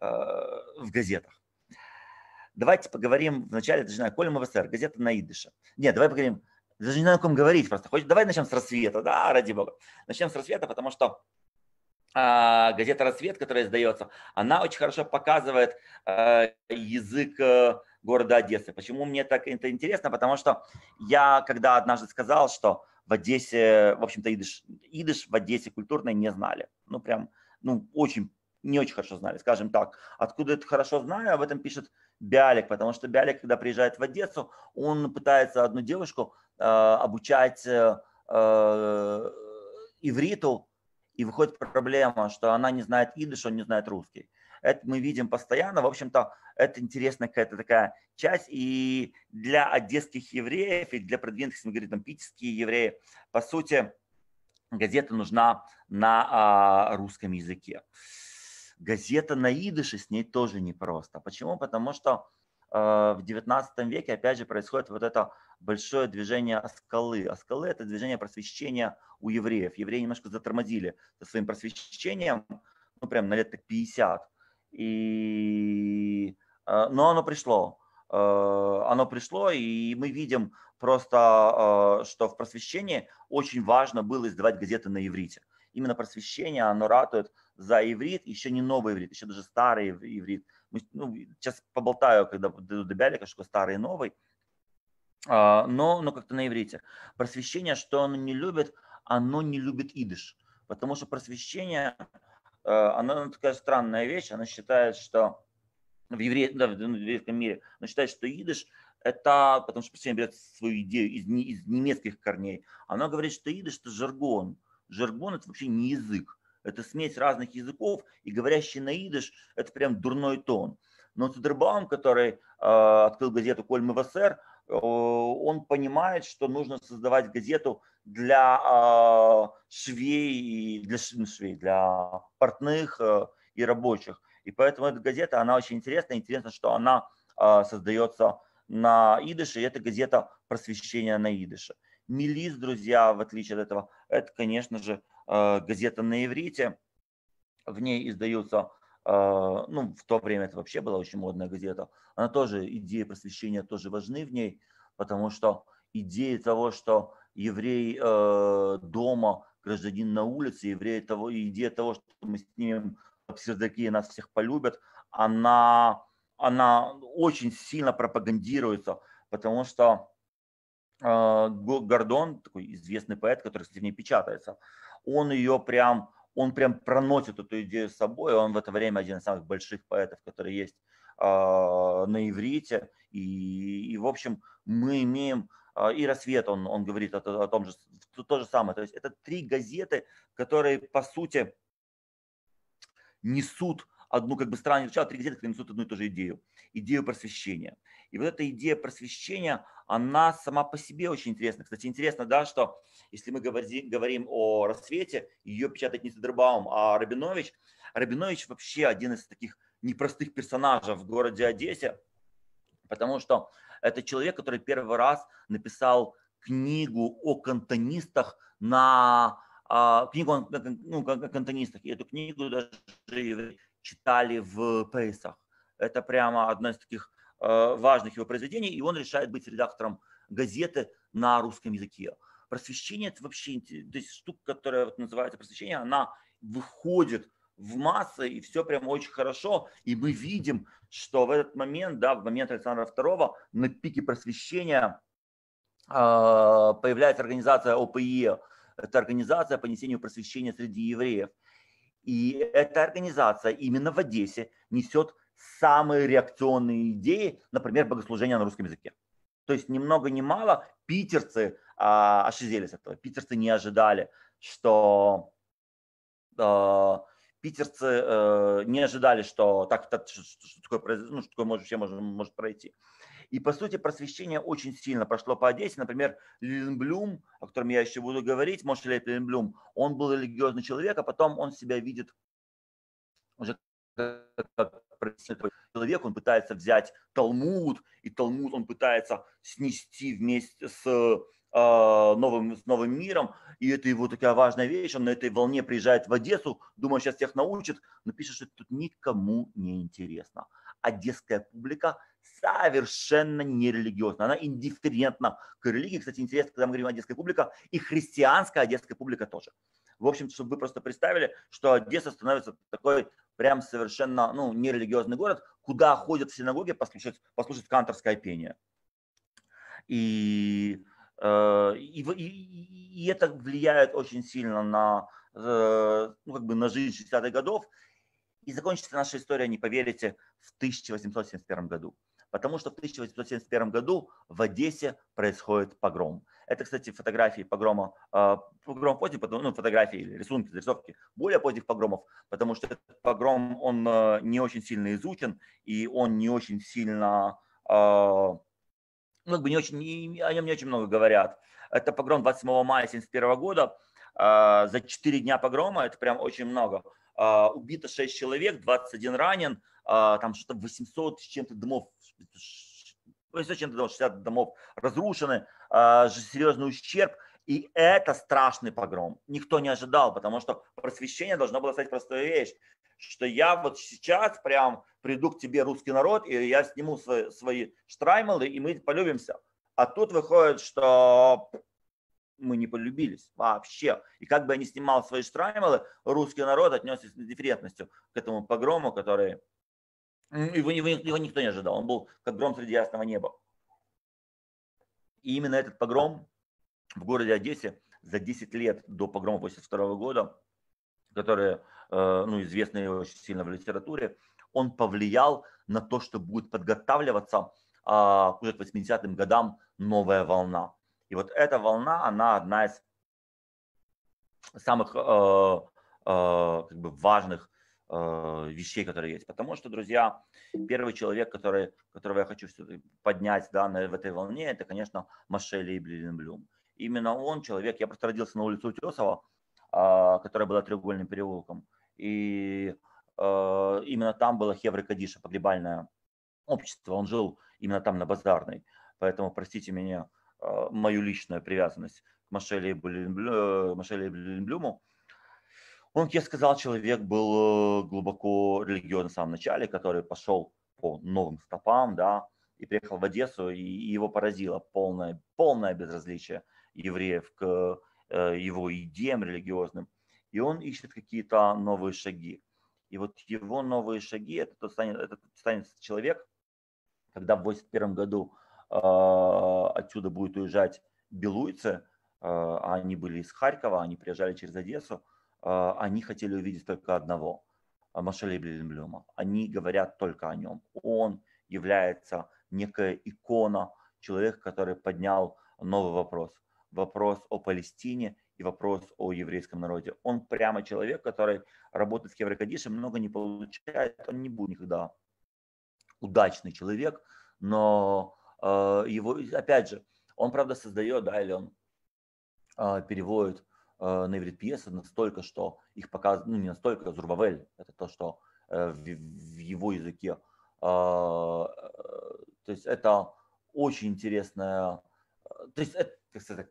в газетах. Давайте поговорим вначале, даже знаю, Коля МВСР, газета на идыше. Нет, давай поговорим, даже не знаю, о ком говорить просто. Хочешь, давай начнем с рассвета, да, ради бога. Начнем с рассвета, потому что а, газета «Рассвет», которая издается, она очень хорошо показывает а, язык э, города Одессы. Почему мне так это интересно? Потому что я когда однажды сказал, что в Одессе, в общем-то, идыш, идыш в Одессе культурной не знали. Ну, прям, ну, очень, не очень хорошо знали, скажем так. Откуда это хорошо знаю, об этом пишет Биалик, потому что Биалик, когда приезжает в Одессу, он пытается одну девушку обучать э, э ивриту, и выходит проблема, что она не знает идыш, он не знает русский. Это мы видим постоянно. В общем-то, это интересная какая-то такая часть. И для одесских евреев, и для продвинутых, мы говорим, там, питерские евреи, по сути, газета нужна на а, русском языке. Газета на идыше с ней тоже непросто. Почему? Потому что в 19 веке, опять же, происходит вот это большое движение Аскалы. Аскалы – это движение просвещения у евреев. Евреи немножко затормозили со своим просвещением, ну, прям на лет так 50. И, а, но оно пришло. А, оно пришло, и мы видим просто, что в просвещении очень важно было издавать газеты на иврите. Именно просвещение, оно ратует за иврит, еще не новый иврит, еще даже старый иврит – ну, сейчас поболтаю, когда дойду до Бялика, что старый и новый, но, но как-то на иврите. Просвещение, что оно не любит, оно не любит идыш, потому что просвещение, а, оно такая странная вещь, она считает, что в, евре, да, в еврейском мире, она считает, что идыш это, потому что просвещение берет свою идею из, из немецких корней, оно говорит, что идыш это жаргон, жаргон это вообще не язык, это смесь разных языков, и говорящий на идыш – это прям дурной тон. Но Цудербаум, который э, открыл газету «Кольмы ВСР», э, он понимает, что нужно создавать газету для э, швей, для швей, для портных э, и рабочих. И поэтому эта газета, она очень интересная. Интересно, что она э, создается на идыше, и это газета просвещения на идыше. Милис, друзья, в отличие от этого, это, конечно же, Э, газета на иврите. В ней издаются, э, ну, в то время это вообще была очень модная газета. Она тоже, идеи просвещения тоже важны в ней, потому что идея того, что еврей э, дома, гражданин на улице, еврей того, идея того, что мы снимем сердаки и нас всех полюбят, она, она очень сильно пропагандируется, потому что Гордон, такой известный поэт, который, кстати, в ней печатается, он ее прям, он прям проносит эту идею с собой, он в это время один из самых больших поэтов, который есть э, на иврите. И, и, в общем, мы имеем и «Рассвет», он, он говорит о, о том же, то же самое. То есть это три газеты, которые, по сути, несут одну как бы странную начало, три газеты, которые несут одну и ту же идею, идею просвещения. И вот эта идея просвещения, она сама по себе очень интересна. Кстати, интересно, да, что если мы говорим о рассвете, ее печатает не Сидербаум, а Рабинович. Рабинович вообще один из таких непростых персонажей в городе Одессе, потому что это человек, который первый раз написал книгу о кантонистах на а, книгу ну, о кантонистах. И эту книгу даже читали в Пейсах. Это прямо одно из таких Э, важных его произведений, и он решает быть редактором газеты на русском языке. Просвещение это вообще, то есть штука, которая вот называется просвещение, она выходит в массы, и все прям очень хорошо. И мы видим, что в этот момент, да, в момент Александра II на пике просвещения э, появляется организация ОПЕ. Это организация по несению просвещения среди евреев. И эта организация именно в Одессе несет самые реакционные идеи, например, богослужения на русском языке. То есть ни много ни мало питерцы а, ошизели с этого. Питерцы не ожидали, что а, питерцы а, не ожидали, что так, так что, что, такое, ну, что такое может, вообще может, может пройти. И по сути просвещение очень сильно прошло по Одессе. Например, Лиленблюм, о котором я еще буду говорить, Моше Лиленблюм, он был религиозный человек, а потом он себя видит уже как человек, он пытается взять Талмуд, и Талмуд он пытается снести вместе с э, новым, с новым миром, и это его такая важная вещь, он на этой волне приезжает в Одессу, думает, сейчас всех научит, но пишет, что это тут никому не интересно. Одесская публика совершенно нерелигиозна, она индифферентна к религии. Кстати, интересно, когда мы говорим одесская публика, и христианская одесская публика тоже. В общем, чтобы вы просто представили, что Одесса становится такой прям совершенно ну, нерелигиозный город, куда ходят в синагоге послушать, послушать канторское пение. И, э, и, и, и это влияет очень сильно на, э, ну, как бы на жизнь 60-х годов. И закончится наша история, не поверите, в 1871 году. Потому что в 1871 году в Одессе происходит погром. Это, кстати, фотографии погрома, э, погром поздних, ну, фотографии или рисунки, зарисовки более поздних погромов, потому что этот погром, он э, не очень сильно изучен, и он не очень сильно, э, ну, как бы не очень, о нем не очень много говорят. Это погром 27 мая 1971 года, э, за 4 дня погрома, это прям очень много. Э, убито 6 человек, 21 ранен, э, там что-то 800 с чем-то домов 800 домов, 60 домов разрушены, а, серьезный ущерб. И это страшный погром. Никто не ожидал, потому что просвещение должно было стать простой вещь, что я вот сейчас прям приду к тебе, русский народ, и я сниму свои, свои штраймелы, и мы полюбимся. А тут выходит, что мы не полюбились вообще. И как бы я ни снимал свои штраймелы, русский народ отнесся с индифферентностью к этому погрому, который его, его, его никто не ожидал. Он был как гром среди ясного неба. И именно этот погром в городе Одессе за 10 лет до погрома 82 года, которые э, ну, известны очень сильно в литературе, он повлиял на то, что будет подготавливаться а, к 80-м годам новая волна. И вот эта волна, она одна из самых э, э, как бы важных Э, вещей, которые есть. Потому что, друзья, первый человек, который, которого я хочу поднять да, на, в этой волне, это, конечно, Машели Блюм. Именно он человек, я просто родился на улице Утесова, а, которая была треугольным переулком. И э, именно там было Хевры Кадиша, погребальное общество. Он жил именно там на Базарной. Поэтому, простите меня, э, мою личную привязанность к Машеле Блюму. Он, как я сказал, человек был э, глубоко религиозный в самом начале, который пошел по новым стопам, да, и приехал в Одессу, и его поразило полное, полное безразличие евреев к э, его идеям религиозным. И он ищет какие-то новые шаги. И вот его новые шаги, это тот станет, это станет человек, когда в 81 году э, отсюда будет уезжать белуйцы, э, они были из Харькова, они приезжали через Одессу, они хотели увидеть только одного. Машеля Блюма. Они говорят только о нем. Он является некая икона, человек, который поднял новый вопрос. Вопрос о Палестине и вопрос о еврейском народе. Он прямо человек, который работает в Еврокадише, много не получает, он не будет никогда удачный человек, но э, его, опять же, он, правда, создает, да, или он э, переводит на иврит пьесы настолько, что их показывают, ну, не настолько, а Зурбавель, это то, что э, в, в его языке. Э, то есть это очень интересная, то есть это, как сказать,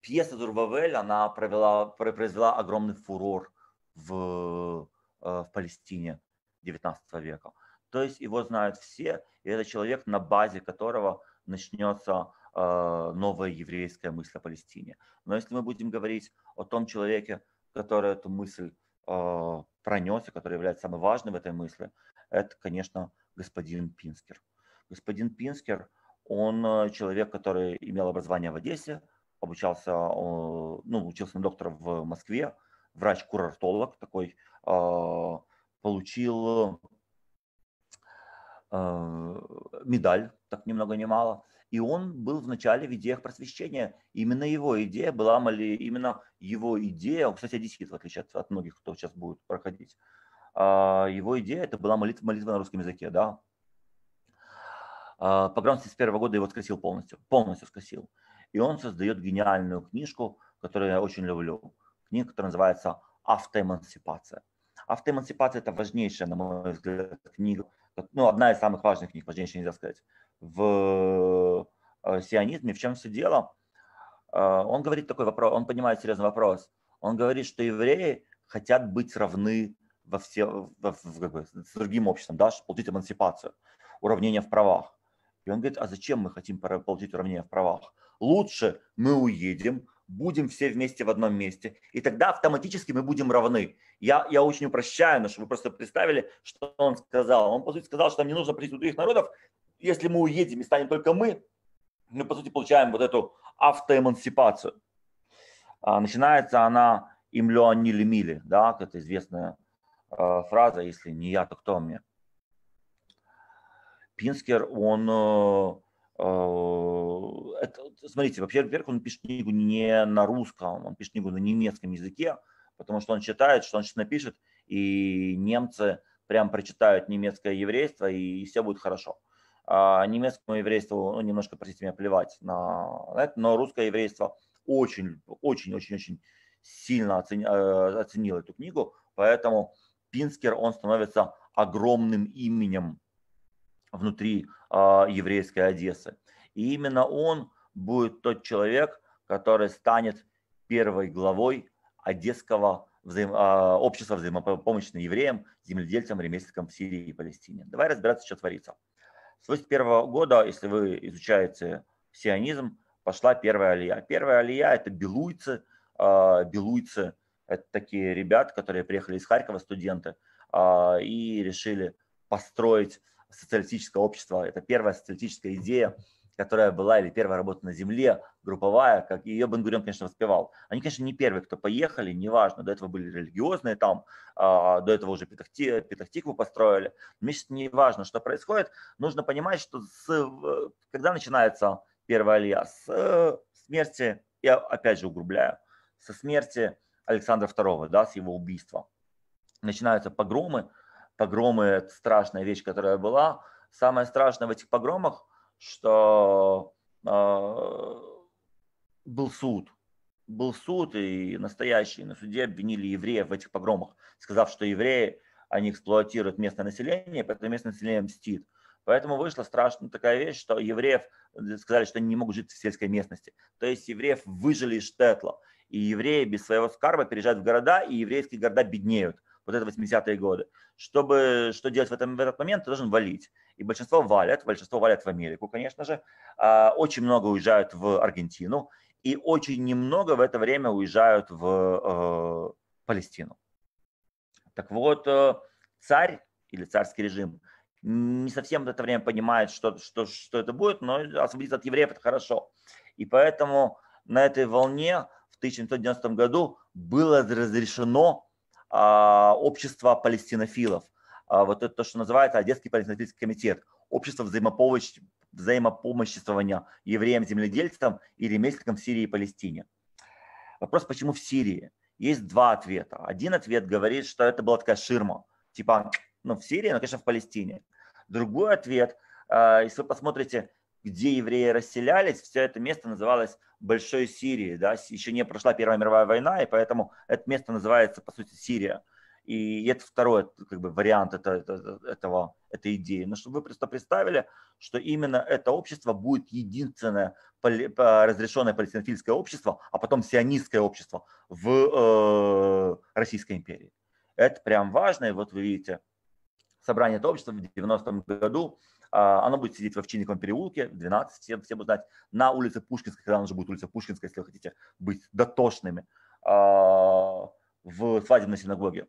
пьеса Зурбавель, она провела, произвела огромный фурор в, э, в Палестине 19 века. То есть его знают все, и это человек, на базе которого начнется э, новая еврейская мысль о Палестине. Но если мы будем говорить о том человеке, который эту мысль э, пронес, и который является самым важным в этой мысли, это, конечно, господин Пинскер. Господин Пинскер, он человек, который имел образование в Одессе, обучался, ну, учился на доктора в Москве, врач-курортолог такой, получил медаль, так ни много ни мало. И он был в начале в идеях просвещения. Именно его идея была, моли, именно его идея, кстати, одессит, в отличие от, от многих, кто сейчас будет проходить, а, его идея это была молитва, молитва на русском языке, да. А, Погром с первого года его скосил полностью, полностью скосил. И он создает гениальную книжку, которую я очень люблю. Книга, которая называется «Автоэмансипация». Автоэмансипация – это важнейшая, на мой взгляд, книга ну, одна из самых важных книг, важнейшая, нельзя сказать, в э, сионизме. В чем все дело? Э, он говорит такой вопрос, он понимает серьезный вопрос. Он говорит, что евреи хотят быть равны во все, во, как бы, с другим обществом, да, получить эмансипацию, уравнение в правах. И он говорит, а зачем мы хотим получить уравнение в правах? Лучше мы уедем, будем все вместе в одном месте, и тогда автоматически мы будем равны. Я, я очень упрощаю, но чтобы вы просто представили, что он сказал. Он, по сути, сказал, что нам не нужно прийти других народов. Если мы уедем и станем только мы, мы, по сути, получаем вот эту автоэмансипацию. А, начинается она «им лё они лемили», да, это известная э, фраза, если не я, то кто мне. Пинскер, он э, Э, это, смотрите, вообще, во-первых, он пишет книгу не на русском, он пишет книгу на немецком языке, потому что он считает, что он сейчас напишет, и немцы прям прочитают немецкое еврейство, и, все будет хорошо. А немецкому еврейству, ну, немножко, простите меня, плевать на это, но русское еврейство очень, очень, очень, очень сильно оценило, э, оценило эту книгу, поэтому Пинскер, он становится огромным именем внутри а, еврейской Одессы. И именно он будет тот человек, который станет первой главой Одесского взаим... А, общества взаимопомощи евреям, земледельцам, ремесленникам в Сирии и Палестине. Давай разбираться, что творится. С 81 года, если вы изучаете сионизм, пошла первая алия. Первая алия – это белуйцы. А, белуйцы – это такие ребята, которые приехали из Харькова, студенты, и решили построить социалистическое общество. Это первая социалистическая идея, которая была, или первая работа на земле, групповая, как ее Бенгурен, конечно, воспевал. Они, конечно, не первые, кто поехали, неважно, до этого были религиозные там, а, до этого уже Петахти, Петахтикву построили. Мне сейчас не важно, что происходит, нужно понимать, что с, когда начинается первая алия, с смерти, я опять же углубляю, со смерти Александра II, да, с его убийства. Начинаются погромы, погромы – это страшная вещь, которая была. Самое страшное в этих погромах, что э, был суд. Был суд, и настоящий на суде обвинили евреев в этих погромах, сказав, что евреи, они эксплуатируют местное население, поэтому местное население мстит. Поэтому вышла страшная такая вещь, что евреев сказали, что они не могут жить в сельской местности. То есть евреев выжили из штетла. И евреи без своего скарба переезжают в города, и еврейские города беднеют вот это 80-е годы. Чтобы что делать в, этом, в этот момент, ты должен валить. И большинство валят, большинство валят в Америку, конечно же. А, очень много уезжают в Аргентину, и очень немного в это время уезжают в э, Палестину. Так вот, э, царь или царский режим не совсем в это время понимает, что, что, что это будет, но освободиться от евреев – это хорошо. И поэтому на этой волне в 1990 году было разрешено общество палестинофилов, вот это то, что называется Одесский палестинофильский комитет, общество взаимопомощи, взаимопомоществования евреям-земледельцам и ремесленникам в Сирии и Палестине. Вопрос, почему в Сирии? Есть два ответа. Один ответ говорит, что это была такая ширма, типа, ну, в Сирии, но, конечно, в Палестине. Другой ответ, а, если вы посмотрите, где евреи расселялись, все это место называлось Большой Сирией, да, еще не прошла Первая мировая война, и поэтому это место называется, по сути, Сирия. И это второй как бы, вариант этого, этого, этой идеи. Но чтобы вы просто представили, что именно это общество будет единственное разрешенное палестинофильское общество, а потом сионистское общество в э, Российской империи. Это прям важно. И вот вы видите, собрание этого общества в 90-м году, э, оно будет сидеть в Овчинниковом переулке, в 12, все, все будут знать, на улице Пушкинской, когда оно уже будет улица Пушкинская, если вы хотите быть дотошными, э, в свадебной синагоге.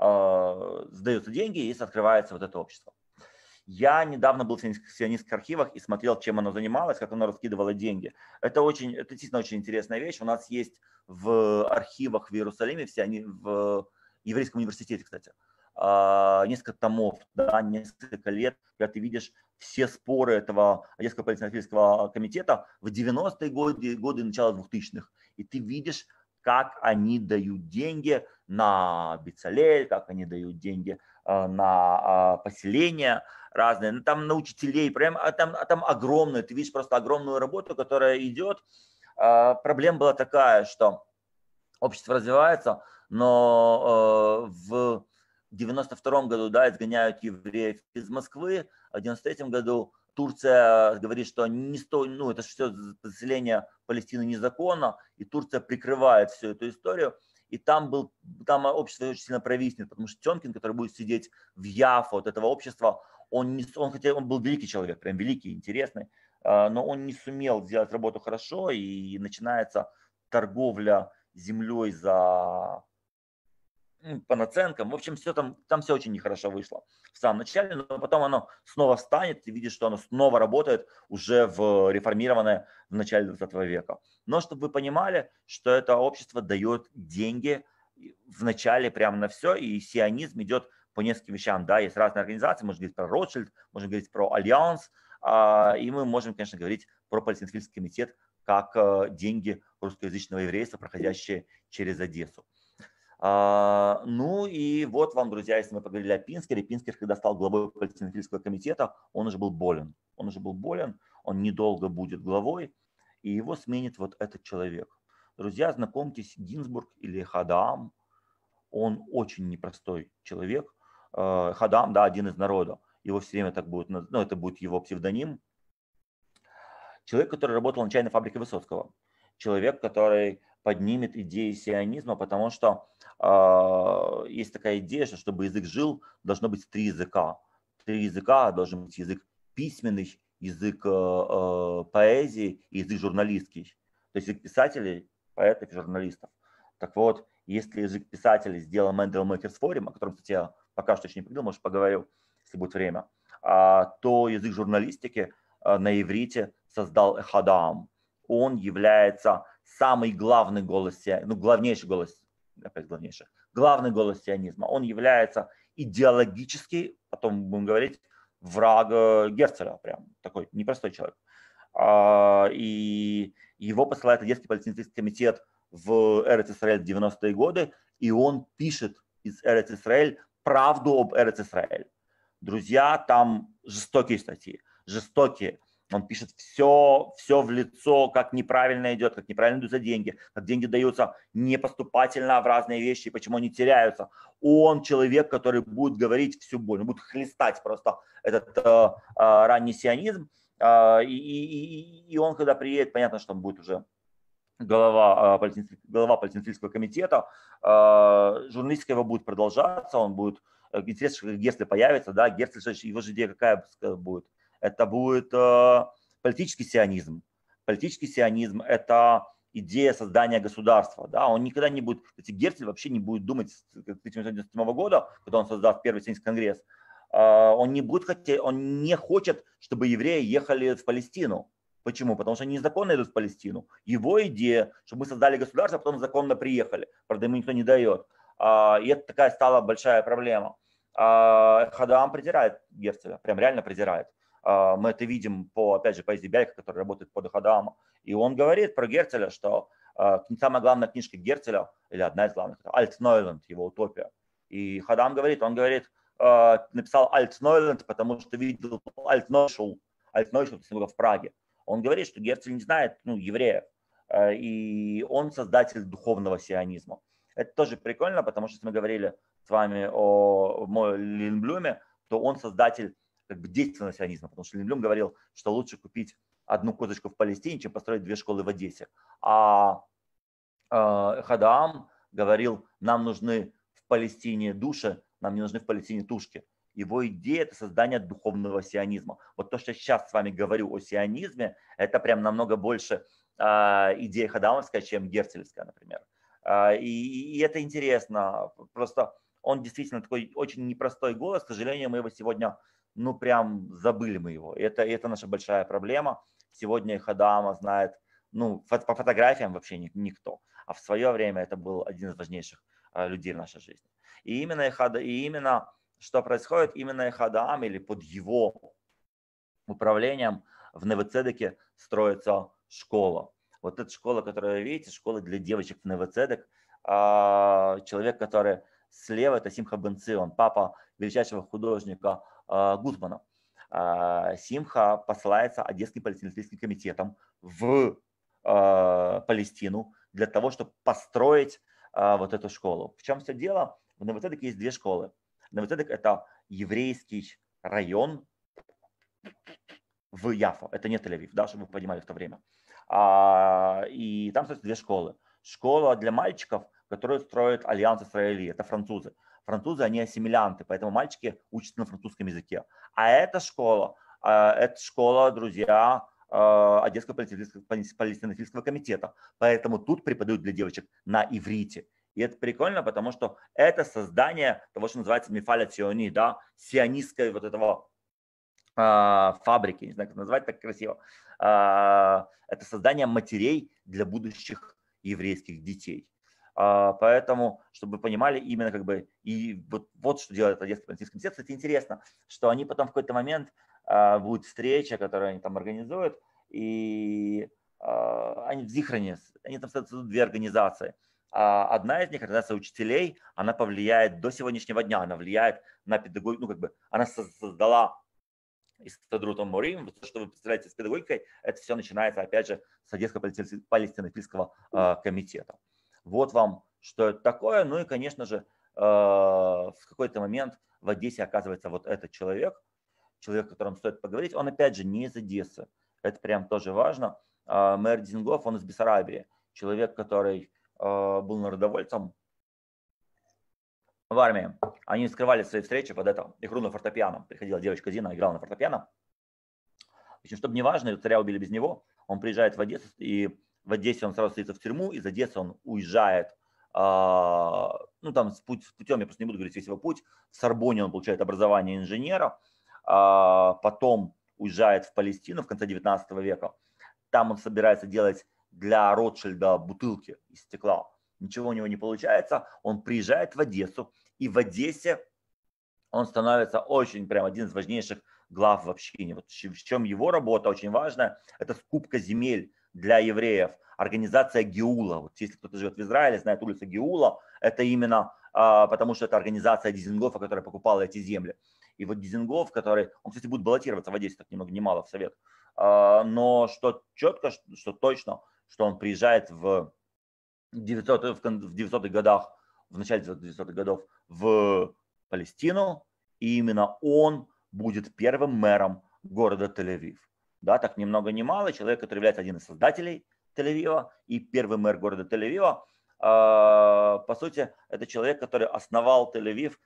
Э, сдаются деньги, и открывается вот это общество. Я недавно был в сионистских архивах и смотрел, чем оно занималось, как оно раскидывало деньги. Это, очень, это действительно очень интересная вещь. У нас есть в архивах в Иерусалиме, все они в Еврейском университете, кстати, а, несколько томов, да, несколько лет, когда ты видишь все споры этого Одесского полицейского комитета в 90-е годы, годы начала 2000-х. И ты видишь, как они дают деньги на Бицалель, как они дают деньги а, на а, поселения разные, ну, там на учителей, прям, а там, а там огромную, ты видишь просто огромную работу, которая идет. Проблема была такая, что общество развивается, но в 92 году да, изгоняют евреев из Москвы, а в 93 году Турция говорит, что не сто, ну, это все заселение Палестины незаконно, и Турция прикрывает всю эту историю. И там, был, там общество очень сильно провиснет, потому что Тёмкин, который будет сидеть в Яфо от этого общества, он, не, он хотя он был великий человек, прям великий, интересный, а, но он не сумел сделать работу хорошо, и начинается торговля землей за по наценкам. В общем, все там, там все очень нехорошо вышло в самом начале, но потом оно снова встанет, ты видишь, что оно снова работает уже в реформированное в начале 20 века. Но чтобы вы понимали, что это общество дает деньги в начале прямо на все, и сионизм идет по нескольким вещам. Да, есть разные организации, можно говорить про Ротшильд, можно говорить про Альянс, а, и мы можем, конечно, говорить про Палестинский комитет как э, деньги русскоязычного еврейства, проходящие через Одессу. А, ну и вот вам, друзья, если мы поговорили о Пинскере, Пинскер, когда стал главой Палестинофильского комитета, он уже был болен. Он уже был болен, он недолго будет главой, и его сменит вот этот человек. Друзья, знакомьтесь, Гинзбург или Хадаам, он очень непростой человек. А, Хадаам, да, один из народа. Его все время так будет, ну, это будет его псевдоним. Человек, который работал на чайной фабрике Высоцкого. Человек, который поднимет идеи сионизма, потому что э, есть такая идея, что чтобы язык жил, должно быть три языка. Три языка должен быть язык письменный, язык э, э, поэзии и язык журналистский. То есть язык писателей, поэтов и журналистов. Так вот, если язык писателей сделал Мендел Makers Forum, о котором, кстати, я пока что еще не поговорил, может, поговорю, если будет время, а, то язык журналистики а, на иврите создал Эхадам. Он является самый главный голос, ну, главнейший голос, опять главнейший, главный голос сионизма. Он является идеологический, потом будем говорить, враг э, Герцеля, прям такой непростой человек. А, и его посылает Одесский палестинский комитет в Эрец Исраэль в 90-е годы, и он пишет из Эрец Исраэль правду об Эрец Исраэль. Друзья, там жестокие статьи, жестокие. Он пишет все, все в лицо, как неправильно идет, как неправильно идут за деньги, как деньги даются непоступательно в разные вещи, почему они теряются. Он человек, который будет говорить всю боль, он будет хлестать просто этот э, э, ранний сионизм. Э, и, и, и он, когда приедет, понятно, что он будет уже глава, э, глава Палестинского комитета. Э, журналистика его будет продолжаться, он будет, э, интересно, как Герцль появится, да, Герцль, его же идея какая будет? Это будет э, политический сионизм. Политический сионизм – это идея создания государства. Да? Он никогда не будет, кстати, Герцель вообще не будет думать с 1997 года, когда он создаст первый сионистский конгресс, э, он не будет хотеть, он не хочет, чтобы евреи ехали в Палестину. Почему? Потому что они незаконно идут в Палестину. Его идея, чтобы мы создали государство, а потом законно приехали. Правда, ему никто не дает. И это такая стала большая проблема. Хадаам придирает Герцеля, прям реально придирает. Мы это видим по, опять же, по Бялька, который работает под Хадаама. И он говорит про Герцеля, что самая главная книжка Герцеля, или одна из главных, это Альтнойленд, его утопия. И Хадам говорит, он говорит, написал Альтнойленд, потому что видел Альтнойшул, Альтнойшул, в Праге. Он говорит, что Герцель не знает ну, евреев, и он создатель духовного сионизма. Это тоже прикольно, потому что если мы говорили с вами о Линблюме, то он создатель как бы действенного сионизма, потому что Линблюм говорил, что лучше купить одну козочку в Палестине, чем построить две школы в Одессе. А э, Хадаам говорил, нам нужны в Палестине души, нам не нужны в Палестине тушки. Его идея – это создание духовного сионизма. Вот то, что я сейчас с вами говорю о сионизме, это прям намного больше э, идея Хадаамовская, чем Герцелевская, например. Э, и, и это интересно. Просто он действительно такой очень непростой голос. К сожалению, мы его сегодня, ну прям забыли мы его. Это, это наша большая проблема. Сегодня Хадама знает, ну, по фотографиям вообще никто. А в свое время это был один из важнейших э, людей в нашей жизни. И именно, Эхада, и именно что происходит, именно Эхадаам или под его управлением в Невецедеке строится школа. Вот эта школа, которую вы видите, школа для девочек в Невецедек. А, человек, который слева, это Симха Бенци, он папа величайшего художника а, Гутмана. А, Симха посылается Одесским палестинским комитетом в Палестину для того, чтобы построить вот эту школу. В чем все дело? В Новоцедеке есть две школы. Новоцедек – это еврейский район в Яфо. Это не Тель-Авив, да, чтобы вы понимали в то время. А, и там, кстати, две школы. Школа для мальчиков, которую строит Альянс Израили, это французы. Французы, они ассимилянты, поэтому мальчики учатся на французском языке. А эта школа, а, это школа, друзья, а, Одесского палестинофильского комитета. Поэтому тут преподают для девочек на иврите. И это прикольно, потому что это создание того, что называется мифаля Циони, да, сионистской вот этого э, фабрики, не знаю, как назвать так красиво. Э, это создание матерей для будущих еврейских детей. Э, поэтому, чтобы вы понимали, именно как бы, и вот, вот что делает Одесский палестинский комитет. Кстати, интересно, что они потом в какой-то момент, э, будет встреча, которую они там организуют, и э, они в Зихране, они там создают две организации – а одна из них, организация учителей, она повлияет до сегодняшнего дня, она влияет на педагогику, ну как бы она создала из Тадрутом Мурим, что вы представляете с педагогикой, это все начинается, опять же, с Одесского палестино-фильского э, комитета. Вот вам, что это такое. Ну и, конечно же, э, в какой-то момент в Одессе оказывается вот этот человек, человек, о котором стоит поговорить, он, опять же, не из Одессы. Это прям тоже важно. Э, мэр Дингов, он из Бессарабии. Человек, который Э, был народовольцем в армии, они скрывали свои встречи под это. Игру на фортепиано. Приходила девочка Зина, играла на фортепиано. В общем, чтобы не важно, царя убили без него. Он приезжает в Одессу, и в Одессе он сразу садится в тюрьму, из Одессы он уезжает, а, ну там с, путем, я просто не буду говорить весь его путь, в Сорбоне он получает образование инженера, а, потом уезжает в Палестину в конце 19 века. Там он собирается делать для Ротшильда бутылки из стекла. Ничего у него не получается. Он приезжает в Одессу, и в Одессе он становится очень прям один из важнейших глав в общине. Вот в чем его работа очень важная, это скупка земель для евреев, организация Геула. Вот если кто-то живет в Израиле, знает улицу Геула, это именно а, потому, что это организация Дизингофа, которая покупала эти земли. И вот Дизингоф, который, он, кстати, будет баллотироваться в Одессе, так немного немало в Совет. А, но что четко, что точно, что он приезжает в 900, в 900-х годах, в начале 900-х годов в Палестину, и именно он будет первым мэром города Тель-Авив. Да, так ни много ни мало, человек, который является одним из создателей Тель-Авива и первый мэр города Тель-Авива. А, по сути, это человек, который основал Тель-Авив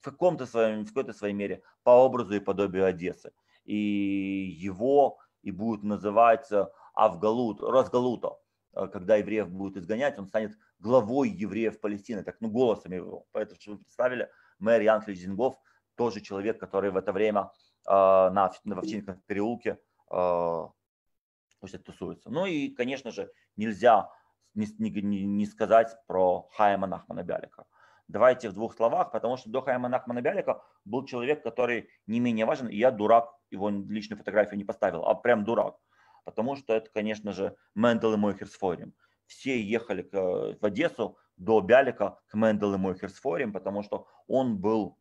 в каком-то своем, в какой-то своей мере по образу и подобию Одессы. И его и будет называться Авгалут, Разгалуто, э, когда евреев будут изгонять, он станет главой евреев Палестины, так, ну, голосом его. Поэтому, чтобы вы представили, мэр Ян Кличингов тоже человек, который в это время э, на, на Овчинном переулке э, тусуется. Ну и, конечно же, нельзя не, не, не сказать про Хайма Нахмана Бялика. давайте в двух словах, потому что до Хайма Нахмана Бялика был человек, который не менее важен, и я дурак, его личную фотографию не поставил, а прям дурак. Потому что это, конечно же, Мендел и Мойхерсфорим. Все ехали в Одессу до Бялика к Мендел и Мойхерсфорим, потому что он был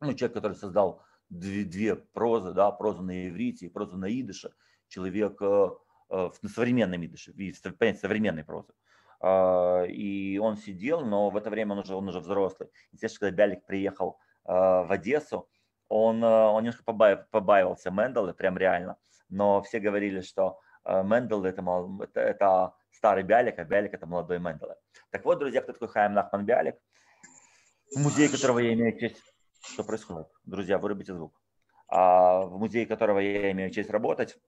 ну, человек, который создал две, две прозы, да, прозу на иврите и прозу на идыше, человек э, э, на современном идыше, понятие современной прозы. А, и он сидел, но в это время он уже, он уже взрослый. Естественно, когда Бялик приехал а, в Одессу, он, э, он немножко побаивался Мендела, прям реально. Но все говорили, что Мендел это, это, это старый Бялик, а Бялик это молодой Мендел. Так вот, друзья, кто такой Хайм Нахман Бялик? В музее которого я имею честь что происходит? Друзья, вырубите звук. А в музее, которого я имею честь работать,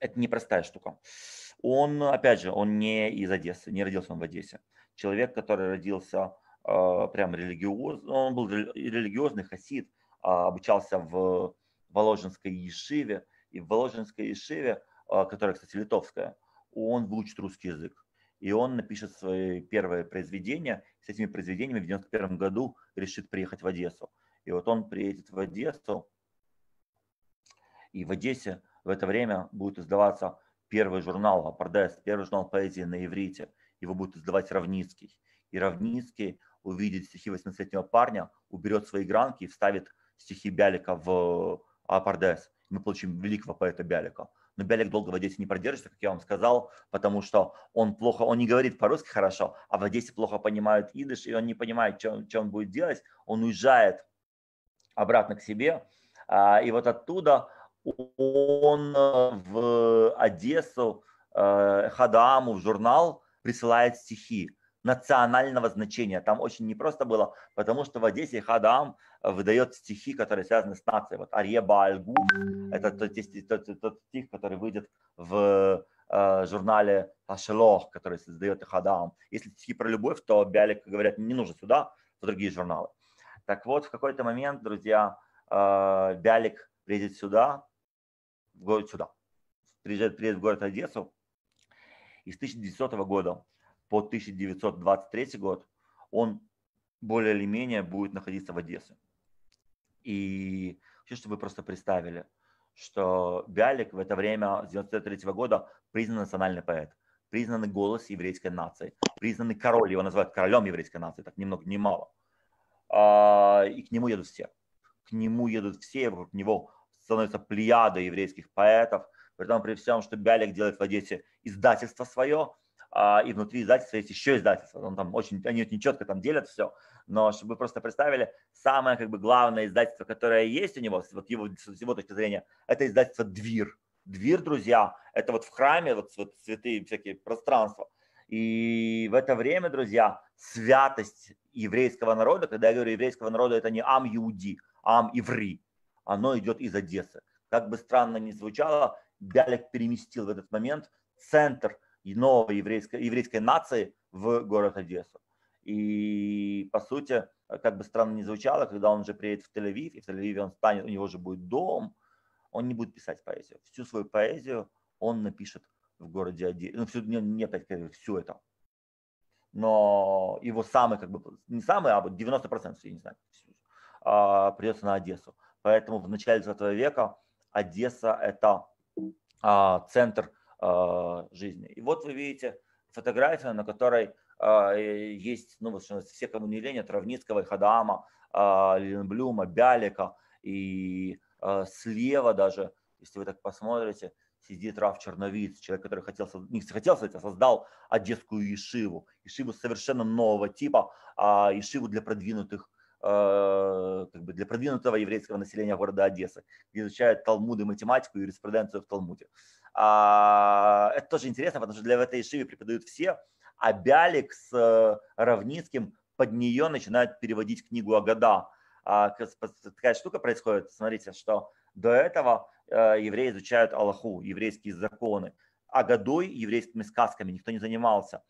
это непростая штука. Он, опять же, он не из Одессы, не родился он в Одессе. Человек, который родился э, прям религиозный, он был религиозный хасид, э, обучался в Воложенской Ешиве. И в Воложенской Ешиве, э, которая, кстати, литовская, он выучит русский язык и он напишет свои первые произведения. С этими произведениями в 91 году решит приехать в Одессу. И вот он приедет в Одессу, и в Одессе в это время будет издаваться первый журнал «Апардес», первый журнал поэзии на иврите. Его будет издавать Равницкий. И Равницкий увидит стихи 18-летнего парня, уберет свои гранки и вставит стихи Бялика в «Апардес». Мы получим великого поэта Бялика но Белик долго в Одессе не продержится, как я вам сказал, потому что он плохо, он не говорит по-русски хорошо, а в Одессе плохо понимают идыш, и он не понимает, что, что он будет делать, он уезжает обратно к себе, а, и вот оттуда он э, в Одессу, э, Хадааму, в журнал присылает стихи национального значения. Там очень непросто было, потому что в Одессе Хадаам выдает стихи, которые связаны с нацией. Вот Арье Баальгу – это тот, тот, тот стих, который выйдет в э, журнале Ашелох, который создает Хадаам. Если стихи про любовь, то Бялик, говорят, не нужно сюда, в другие журналы. Так вот, в какой-то момент, друзья, э, Бялик приедет сюда, в город сюда, приезжает, приедет в город Одессу, и с 1900 года по 1923 год он более или менее будет находиться в Одессе. И хочу, чтобы вы просто представили, что Бялик в это время, с 93 года, признан национальный поэт, признанный голос еврейской нации, признанный король, его называют королем еврейской нации, так ни много ни мало. А, и к нему едут все. К нему едут все, вокруг него становится плеяда еврейских поэтов, при том, при всем, что Бялик делает в Одессе издательство свое, а, и внутри издательства есть еще издательство. Он там очень, они очень четко там делят все. Но чтобы вы просто представили, самое как бы главное издательство, которое есть у него, вот его, с его точки зрения, это издательство «Двир». «Двир», друзья, это вот в храме, вот, вот святые всякие пространства. И в это время, друзья, святость еврейского народа, когда я говорю еврейского народа, это не ам иуди, ам иври, оно идет из Одессы. Как бы странно ни звучало, Бялик переместил в этот момент центр новой еврейской, еврейской нации в город Одессу. И, по сути, как бы странно ни звучало, когда он уже приедет в Тель-Авив, и в Тель-Авиве он станет, у него уже будет дом, он не будет писать поэзию. Всю свою поэзию он напишет в городе Одессе. Ну, всю, не, не всю это. Но его самый, как бы, не самый, а 90%, я не знаю, а, придется на Одессу. Поэтому в начале 20 века Одесса – это а, центр жизни. И вот вы видите фотографию, на которой а, есть, ну, все, кому не лень, от Равницкого, Хадаама, а, Ленблюма, Бялика, и слева даже, если вы так посмотрите, сидит Рав Черновиц, человек, который хотел, не хотел, а создал одесскую ешиву. Ешиву совершенно нового типа, а ешиву для продвинутых как бы для продвинутого еврейского населения города Одессы, где изучают и математику и юриспруденцию в Талмуде. А, это тоже интересно, потому что для этой шивы преподают все, а Бялик с э, Равницким под нее начинают переводить книгу Агада. А, такая штука происходит, смотрите, что до этого э, евреи изучают Аллаху, еврейские законы, а годой еврейскими сказками никто не занимался.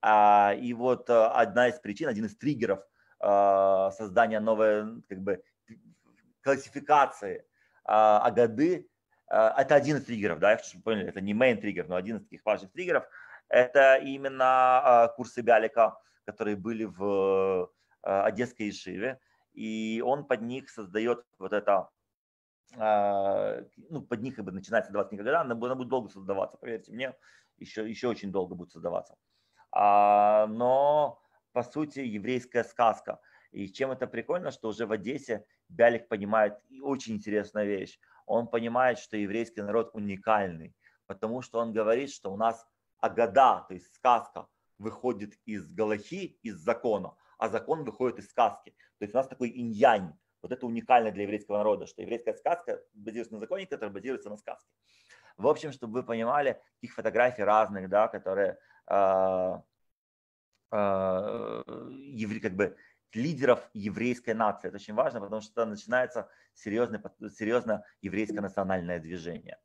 А, и вот э, одна из причин, один из триггеров создания новой как бы, классификации Агады это один из триггеров, да, чтобы поняли, это не main триггер, но один из таких важных триггеров. Это именно э, курсы Бялика, которые были в Одесской Ишиве, и он под них создает вот это, ну, под них как бы начинается создаваться никогда, она будет долго создаваться, поверьте мне, еще, еще очень долго будет создаваться. Но, по сути, еврейская сказка. И чем это прикольно, что уже в Одессе Бялик понимает очень интересная вещь. Он понимает, что еврейский народ уникальный, потому что он говорит, что у нас агада, то есть сказка, выходит из Галахи, из закона, а закон выходит из сказки. То есть у нас такой инь-янь. Вот это уникально для еврейского народа, что еврейская сказка базируется на законе, который базируется на сказке. В общем, чтобы вы понимали, таких фотографий разных, да, которые э, э, евре, как бы лидеров еврейской нации. Это очень важно, потому что начинается серьезное, серьезно еврейское национальное движение.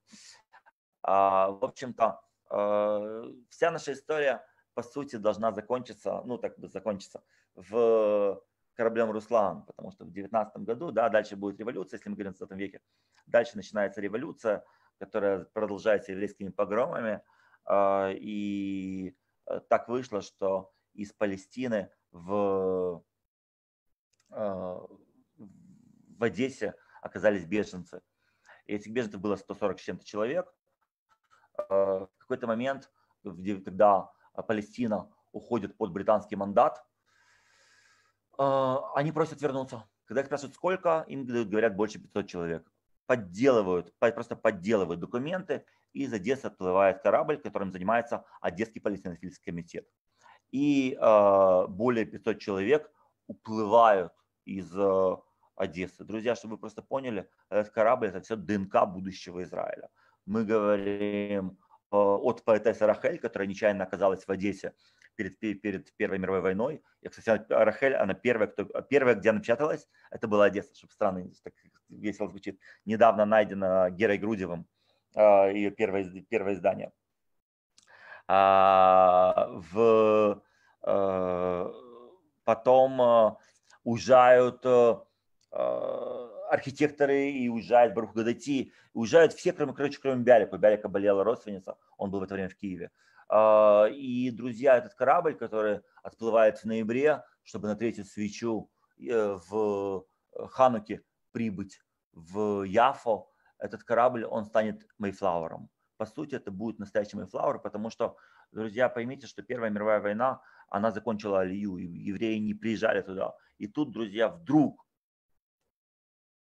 А, в общем-то, а, вся наша история, по сути, должна закончиться, ну, так бы закончиться в кораблем Руслан, потому что в 19 году, да, дальше будет революция, если мы говорим в 20 веке, дальше начинается революция, которая продолжается еврейскими погромами, а, и э, так вышло, что из Палестины в в Одессе оказались беженцы. И этих беженцев было 140 с чем-то человек. А, в какой-то момент, когда Палестина уходит под британский мандат, а, они просят вернуться. Когда их спрашивают, сколько, им говорят больше 500 человек. Подделывают, просто подделывают документы, и из Одессы отплывает корабль, которым занимается Одесский палестинофильский комитет. И более 500 человек уплывают из э, Одессы. Друзья, чтобы вы просто поняли, этот корабль – это все ДНК будущего Израиля. Мы говорим э, от поэтессы Рахель, которая нечаянно оказалась в Одессе перед, перед Первой мировой войной. И, кстати, Рахель, она первая, кто, первая, где она печаталась, это была Одесса, чтобы странно, так весело звучит. Недавно найдено Герой Грудевым э, ее первое, первое издание. А, в, потом уезжают э, э, архитекторы и уезжает Барух Гадати, уезжают все, кроме, короче, кроме Бялика. У Бялика болела родственница, он был в это время в Киеве. А, и, друзья, этот корабль, который отплывает в ноябре, чтобы на третью свечу э, в Хануке прибыть в Яфо, этот корабль, он станет Мейфлауэром. По сути, это будет настоящий Мейфлауэр, потому что, друзья, поймите, что Первая мировая война, она закончила Алию, и евреи не приезжали туда. И тут, друзья, вдруг,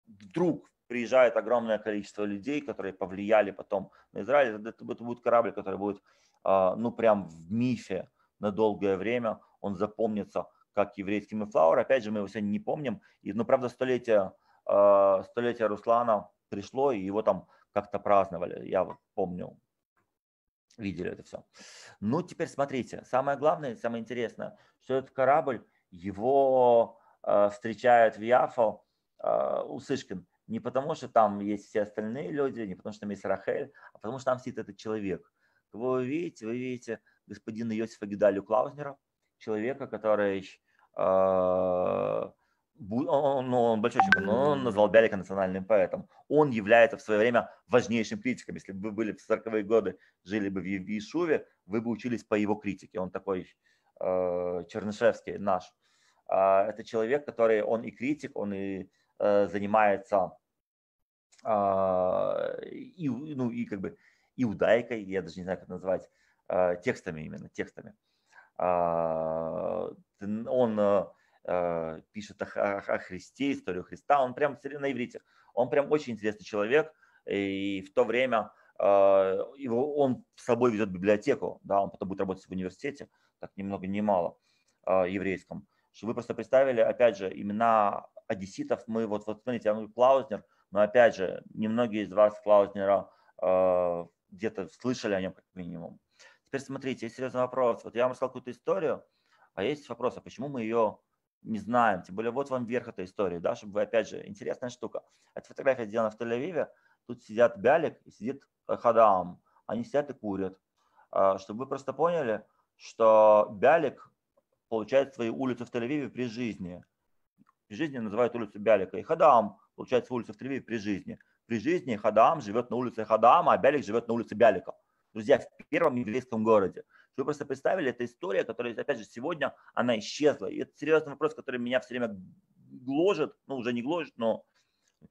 вдруг приезжает огромное количество людей, которые повлияли потом на Израиль. Это, это будет корабль, который будет, а, ну, прям в мифе на долгое время. Он запомнится как еврейский Мефлауэр. Опять же, мы его сегодня не помним. И, ну, правда, столетие, а, столетие Руслана пришло, и его там как-то праздновали. Я вот помню, видели это все. Ну, теперь смотрите, самое главное, самое интересное, что этот корабль, его Э, встречают в Яфо э, Усышкин не потому, что там есть все остальные люди, не потому, что там есть Рахель, а потому, что там сидит этот человек. Кого вы видите? Вы видите господина Йосифа Гидалю Клаузнера, человека, который э, ну, он большой человек, но он назвал Бялика национальным поэтом. Он является в свое время важнейшим критиком. Если бы вы были в 40-е годы, жили бы в Ишуве, вы бы учились по его критике. Он такой э, Чернышевский наш. А, это человек, который, он и критик, он и э, занимается а, и, ну, и как бы иудайкой, я даже не знаю, как это назвать, а, текстами именно, текстами. Он э, пишет о, о Христе, историю Христа, он прям на иврите. Он прям очень интересный человек, и в то время его, он с собой везет библиотеку, да, он потом будет работать в университете, так ни много ни мало, еврейском чтобы вы просто представили, опять же, имена одесситов, мы вот, вот смотрите, я говорю Клаузнер, но опять же, немногие из вас Клаузнера э, где-то слышали о нем как минимум. Теперь смотрите, есть серьезный вопрос. Вот я вам рассказал какую-то историю, а есть вопрос, а почему мы ее не знаем? Тем более вот вам верх этой истории, да, чтобы вы, опять же, интересная штука. Эта фотография сделана в Тель-Авиве, тут сидят Бялик и сидит Хадаам. Они сидят и курят. Э, чтобы вы просто поняли, что Бялик получает свои улицы в Тель-Авиве при жизни. При жизни называют улицу Бялика. И Хадаам получает свои улицы в Тель-Авиве при жизни. При жизни Хадаам живет на улице Хадаама, а Бялик живет на улице Бялика. Друзья, в первом еврейском городе. Вы просто представили, это история, которая, опять же, сегодня она исчезла. И это серьезный вопрос, который меня все время гложет, ну уже не гложет, но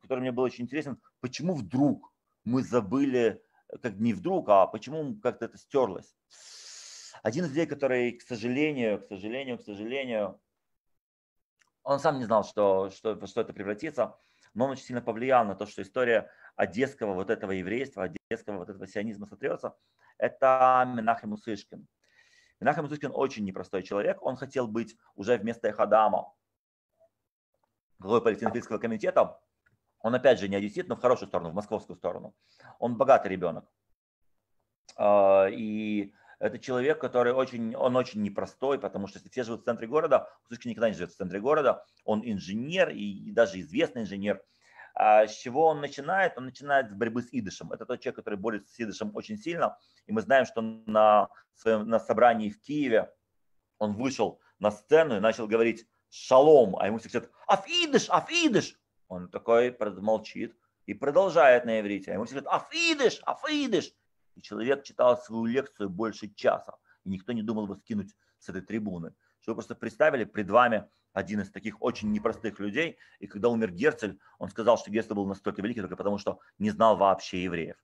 который мне был очень интересен, почему вдруг мы забыли, как не вдруг, а почему как-то это стерлось. Один из людей, который, к сожалению, к сожалению, к сожалению, он сам не знал, что, что, что это превратится, но он очень сильно повлиял на то, что история одесского вот этого еврейства, одесского вот этого сионизма сотрется, это Менахем Усышкин. Менахем Усышкин очень непростой человек, он хотел быть уже вместо Эхадама главой Палестинского комитета, он опять же не одессит, но в хорошую сторону, в московскую сторону. Он богатый ребенок. А, и это человек, который очень, он очень непростой, потому что если все живут в центре города, Усышкин никогда не живет в центре города, он инженер и даже известный инженер. А с чего он начинает? Он начинает с борьбы с идышем. Это тот человек, который борется с идышем очень сильно. И мы знаем, что на, своем, на собрании в Киеве он вышел на сцену и начал говорить «шалом», а ему все говорят «афидыш, афидыш». Он такой молчит и продолжает на иврите. А ему все говорят «афидыш, афидыш». И человек читал свою лекцию больше часа, и никто не думал его скинуть с этой трибуны. Чтобы вы просто представили, пред вами один из таких очень непростых людей, и когда умер Герцель, он сказал, что Герцель был настолько великий только потому, что не знал вообще евреев.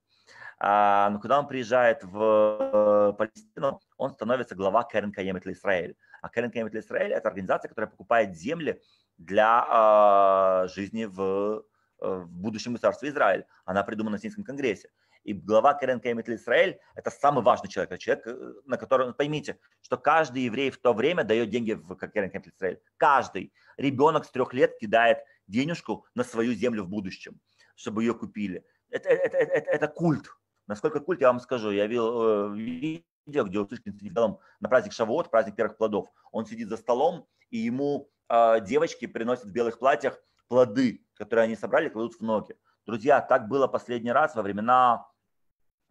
А, но когда он приезжает в э, Палестину, он становится глава Керен Каемет Израиль. А Керен Каемет Израиль – это организация, которая покупает земли для а, жизни в, э, в будущем государстве Израиль. Она придумана в Синском конгрессе. И глава Керен Кеймет Израиль – это самый важный человек. Это человек, э, на которого, поймите, что каждый еврей в то время дает деньги в Керен Кеймет Израиль. Каждый. Ребенок с трех лет кидает денежку на свою землю в будущем, чтобы ее купили. Это, это, это, это, культ. Насколько культ, я вам скажу. Я видел э, видео, где Усышкин сидит на праздник Шавуот, праздник первых плодов. Он сидит за столом, и ему э, девочки приносят в белых платьях плоды, которые они собрали, кладут в ноги. Друзья, так было последний раз во времена,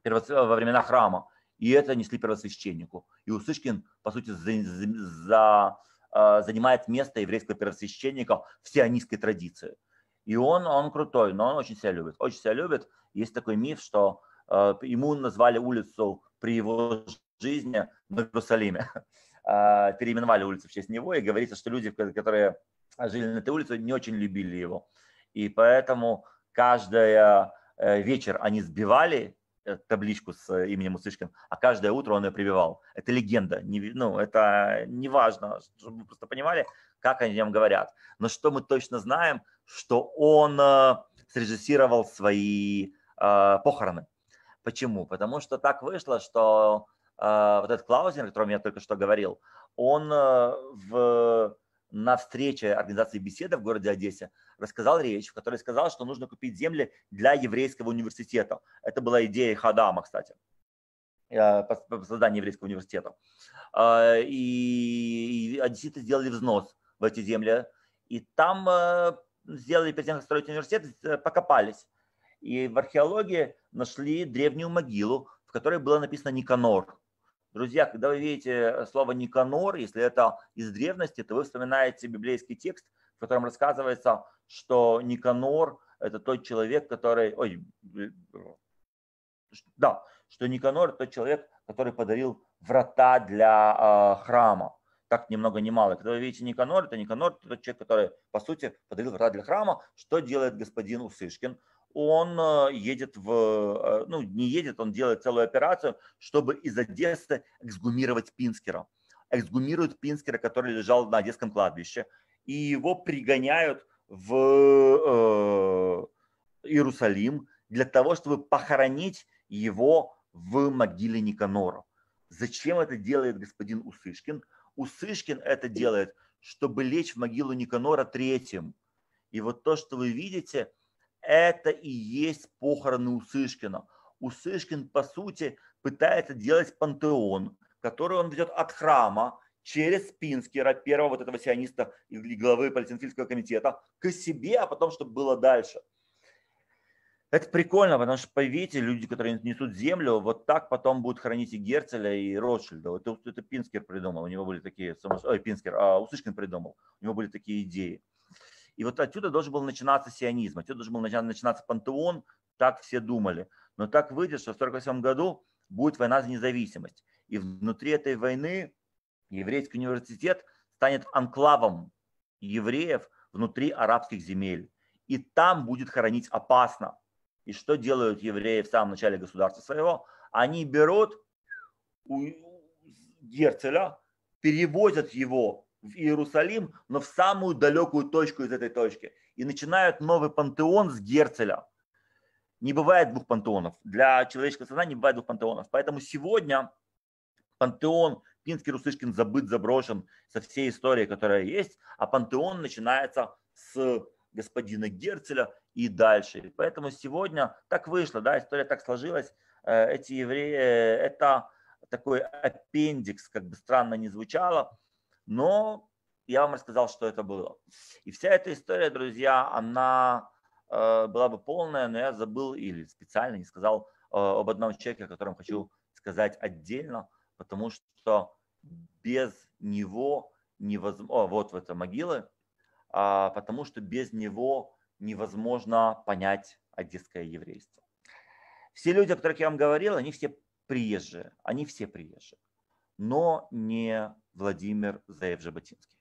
во времена храма. И это несли первосвященнику. И Усышкин, по сути, за, за, а, занимает место еврейского первосвященника в сионистской традиции. И он, он крутой, но он очень себя любит. Очень себя любит. Есть такой миф, что э, ему назвали улицу при его жизни в Иерусалиме. Э, переименовали улицу в честь него. И говорится, что люди, которые жили на этой улице, не очень любили его. И поэтому каждый э, вечер они сбивали э, табличку с э, именем Усышкин, а каждое утро он ее прививал. Это легенда, не, ну, это не важно, чтобы вы просто понимали, как они о нем говорят. Но что мы точно знаем, что он срежиссировал свои э, похороны. Почему? Потому что так вышло, что э, вот этот Клаузер, о котором я только что говорил, он э, в на встрече организации беседы в городе Одессе рассказал речь, в которой сказал, что нужно купить земли для еврейского университета. Это была идея Хадама, кстати, э, по созданию еврейского университета. Э, и одесситы сделали взнос в эти земли. И там э, сделали, перед тем, как строить университет, покопались. И в археологии нашли древнюю могилу, в которой было написано Никанор. Друзья, когда вы видите э, слово Никанор, если это из древности, то вы вспоминаете библейский текст, в котором рассказывается, что Никанор – это тот человек, который… Ой, да, что Никанор – тот человек, который подарил врата для э, храма. Так ни много ни мало. Когда вы видите Никанор, это Никанор, тот человек, который, по сути, подарил врата для храма. Что делает господин Усышкин? Он э, едет в, э, ну не едет, он делает целую операцию, чтобы из Одессы эксгумировать Пинскера. Эксгумируют Пинскера, который лежал на Одесском кладбище, и его пригоняют в э, Иерусалим для того, чтобы похоронить его в могиле Никанора. Зачем это делает господин Усышкин? Усышкин это делает, чтобы лечь в могилу Никанора третьим. И вот то, что вы видите – это и есть похороны Усышкина. Усышкин, по сути, пытается делать пантеон, который он ведет от храма через Пинскера, первого вот этого сиониста и главы Палестинского комитета, к себе, а потом, чтобы было дальше. Это прикольно, потому что, поверьте, люди, которые несут землю, вот так потом будут хранить и Герцеля, и Ротшильда. Это, это Пинскер придумал, у него были такие, ой, Пинскер, а Усышкин придумал, у него были такие идеи. И вот отсюда должен был начинаться сионизм, отсюда должен был начинаться пантеон, так все думали. Но так выйдет, что в 1948 году будет война за независимость. И внутри этой войны еврейский университет станет анклавом евреев внутри арабских земель. И там будет хоронить опасно. И что делают евреи в самом начале государства своего? Они берут у Герцеля, перевозят его в Иерусалим, но в самую далекую точку из этой точки. И начинают новый пантеон с Герцеля. Не бывает двух пантеонов. Для человеческого сознания не бывает двух пантеонов. Поэтому сегодня пантеон Пинский Русышкин забыт, заброшен со всей историей, которая есть, а пантеон начинается с господина Герцеля и дальше. Поэтому сегодня так вышло, да, история так сложилась. Э, эти евреи, это такой аппендикс, как бы странно не звучало, но я вам рассказал, что это было. И вся эта история, друзья, она э, была бы полная, но я забыл или специально не сказал э, об одном человеке, о котором хочу сказать отдельно, потому что без него невозможно, вот в это могилы, а, потому что без него невозможно понять одесское еврейство. Все люди, о которых я вам говорил, они все приезжие, они все приезжие, но не Владимир Заев Жаботинский.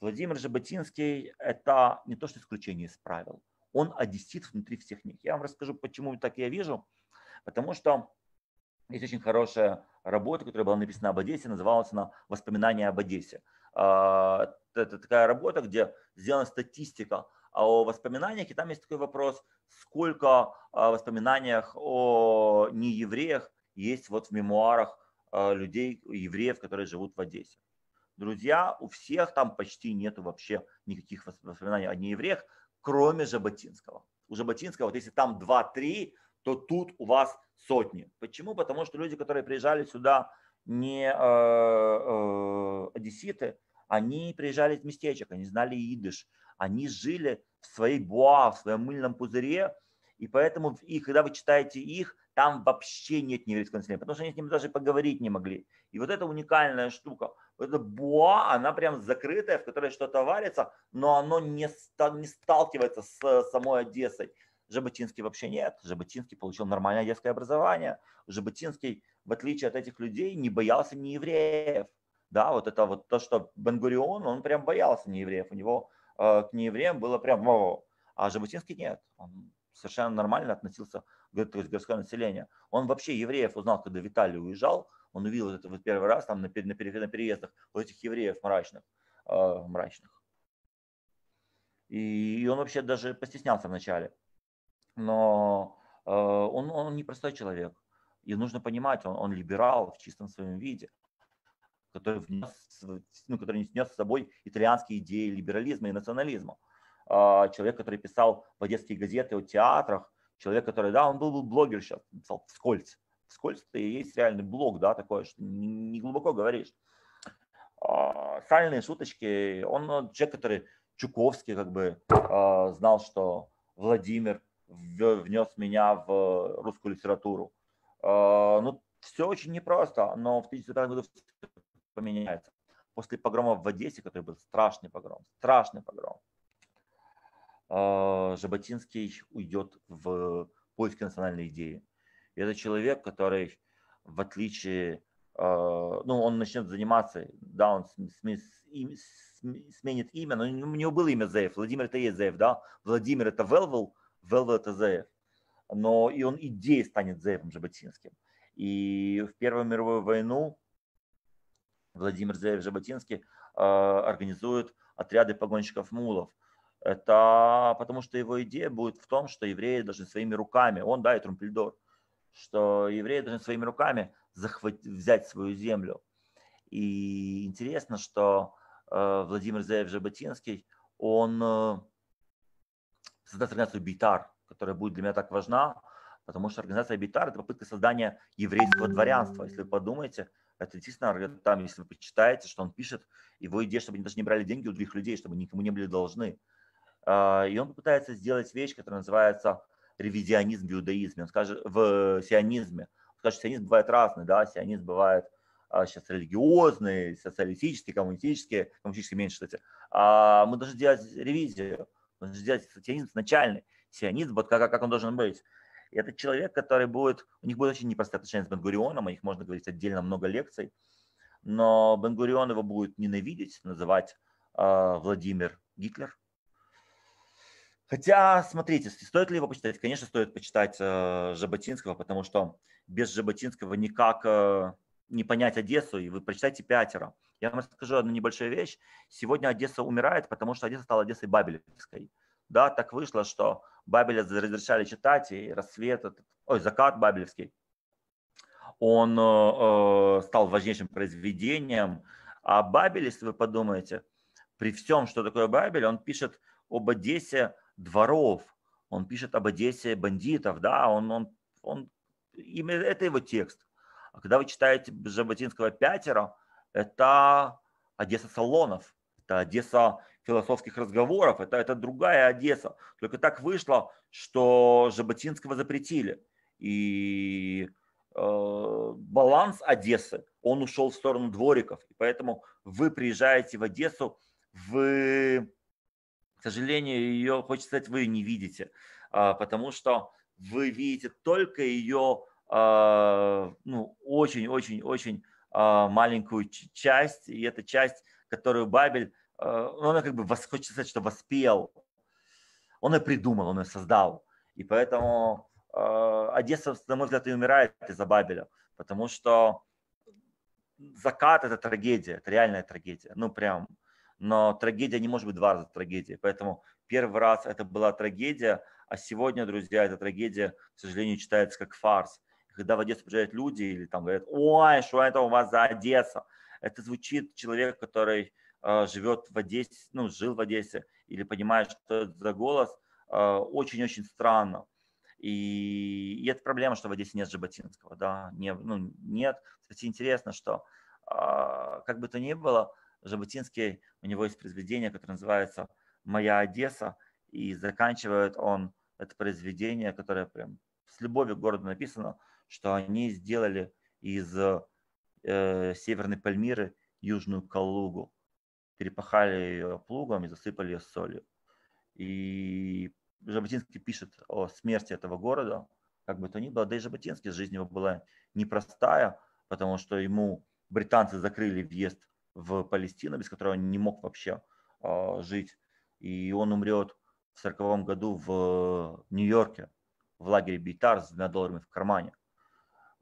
Владимир Жаботинский – это не то, что исключение из правил. Он одессит внутри всех них. Я вам расскажу, почему так я вижу. Потому что есть очень хорошая работа, которая была написана об Одессе, называлась она «Воспоминания об Одессе». А, это такая работа, где сделана статистика о воспоминаниях, и там есть такой вопрос, сколько воспоминаниях о неевреях есть вот в мемуарах людей, евреев, которые живут в Одессе. Друзья, у всех там почти нету вообще никаких воспоминаний о неевреях, кроме Жаботинского. У Жаботинского, вот если там 2-3, то тут у вас сотни. Почему? Потому что люди, которые приезжали сюда не э, э, одесситы, они приезжали из местечек, они знали идыш, они жили в своей буа, в своем мыльном пузыре, и поэтому, и когда вы читаете их, там вообще нет нееврейского населения, потому что они с ним даже поговорить не могли. И вот эта уникальная штука, вот эта буа, она прям закрытая, в которой что-то варится, но оно не, не сталкивается с самой Одессой. Жаботинский вообще нет. Жаботинский получил нормальное детское образование. Жаботинский, в отличие от этих людей, не боялся ни евреев. Да, вот это вот то, что Бенгурион, он прям боялся не евреев. У него э, к неевреям было прям, О! а Жаботинский нет. Он совершенно нормально относился к городское население. Он вообще евреев узнал, когда Виталий уезжал. Он увидел это вот первый раз там на, на, на переездах у этих евреев мрачных. Э, мрачных. И, и он вообще даже постеснялся вначале но э, он, он непростой человек. И нужно понимать, он, он либерал в чистом своем виде, который, внес, ну, который нес с собой итальянские идеи либерализма и национализма. Человек, который писал в одесские газеты о театрах, человек, который, да, он был, был блогер сейчас, писал вскользь. Вскользь и есть реальный блог, да, такой, что не, глубоко говоришь. Э, сальные шуточки, он человек, который Чуковский как бы э, знал, что Владимир внес меня в русскую литературу. А, ну, все очень непросто, но в 1905 году поменяется. После погрома в Одессе, который был страшный погром, страшный погром, а, Жаботинский уйдет в поиски национальной идеи. И это человек, который, в отличие, а, ну, он начнет заниматься, да, он сменит имя, но у него было имя Зеев, Владимир это есть Зеев, да, Владимир это Велвел, Велвет ЗФ. Но и он идеей станет Зеевым Жаботинским. И в Первую мировую войну Владимир Зеев Жаботинский э, организует отряды погонщиков мулов. Это потому что его идея будет в том, что евреи должны своими руками, он, да, и Трумпельдор, что евреи должны своими руками захватить, взять свою землю. И интересно, что э, Владимир Зеев Жаботинский, он э, создать организацию Битар, которая будет для меня так важна, потому что организация Битар – это попытка создания еврейского дворянства. Если вы подумаете, это действительно, там, если вы почитаете, что он пишет, его идея, чтобы они даже не брали деньги у других людей, чтобы никому не были должны. А, и он попытается сделать вещь, которая называется ревизионизм в иудаизме, он скажет, в сионизме. Он скажет, сионизм бывает разный, да, сионизм бывает сейчас а, религиозный, социалистический, коммунистический, коммунистический меньше, кстати. А мы должны сделать ревизию сделать сионизм изначальный, сионизм, вот как, как он должен быть. И это человек, который будет, у них будет очень непростые отношения с Бенгурионом, о них можно говорить отдельно много лекций, но Бенгурион его будет ненавидеть, называть э, Владимир Гитлер. Хотя, смотрите, стоит ли его почитать? Конечно, стоит почитать э, Жаботинского, потому что без Жаботинского никак э, не понять Одессу, и вы прочитайте пятеро. Я вам расскажу одну небольшую вещь. Сегодня Одесса умирает, потому что Одесса стала Одессой Бабелевской. Да, так вышло, что Бабеля разрешали читать, и рассвет, ой, закат Бабелевский, он э, стал важнейшим произведением. А Бабель, если вы подумаете, при всем, что такое Бабель, он пишет об Одессе дворов, он пишет об Одессе бандитов, да, он, он, он, именно это его текст. А когда вы читаете Жаботинского «Пятеро», это Одесса салонов, это Одесса философских разговоров, это, это другая Одесса. Только так вышло, что Жаботинского запретили. И э, баланс Одессы, он ушел в сторону двориков. И поэтому вы приезжаете в Одессу, вы, к сожалению, ее, хочется сказать, вы не видите, э, потому что вы видите только ее э, ну, очень-очень-очень э, маленькую часть, и эта часть, которую Бабель ну, он как бы, хочется сказать, что воспел, он ее придумал, он ее создал. И поэтому Одесса, на мой взгляд, и умирает из-за Бабеля, потому что закат – это трагедия, это реальная трагедия, ну прям. Но трагедия не может быть два раза трагедией, поэтому первый раз это была трагедия, а сегодня, друзья, эта трагедия, к сожалению, читается как фарс. Когда в Одессу приезжают люди или там говорят, ой, что это у вас за Одесса? Это звучит человек, который а, живет в Одессе, ну, жил в Одессе, или понимает, что это за голос, а, очень-очень странно. И, и это проблема, что в Одессе нет Жаботинского, да, не, ну, нет. Кстати, интересно, что а, как бы то ни было, Жаботинский, у него есть произведение, которое называется «Моя Одесса», и заканчивает он это произведение, которое прям с любовью к городу написано, что они сделали из э, Северной Пальмиры Южную Калугу перепахали ее плугом и засыпали ее солью. И Жаботинский пишет о смерти этого города, как бы то ни было. Да и Жаботинский, жизнь его была непростая, потому что ему британцы закрыли въезд в Палестину, без которого он не мог вообще э, жить. И он умрет в 1940 году в Нью-Йорке, в лагере Бейтар с двумя долларами в кармане.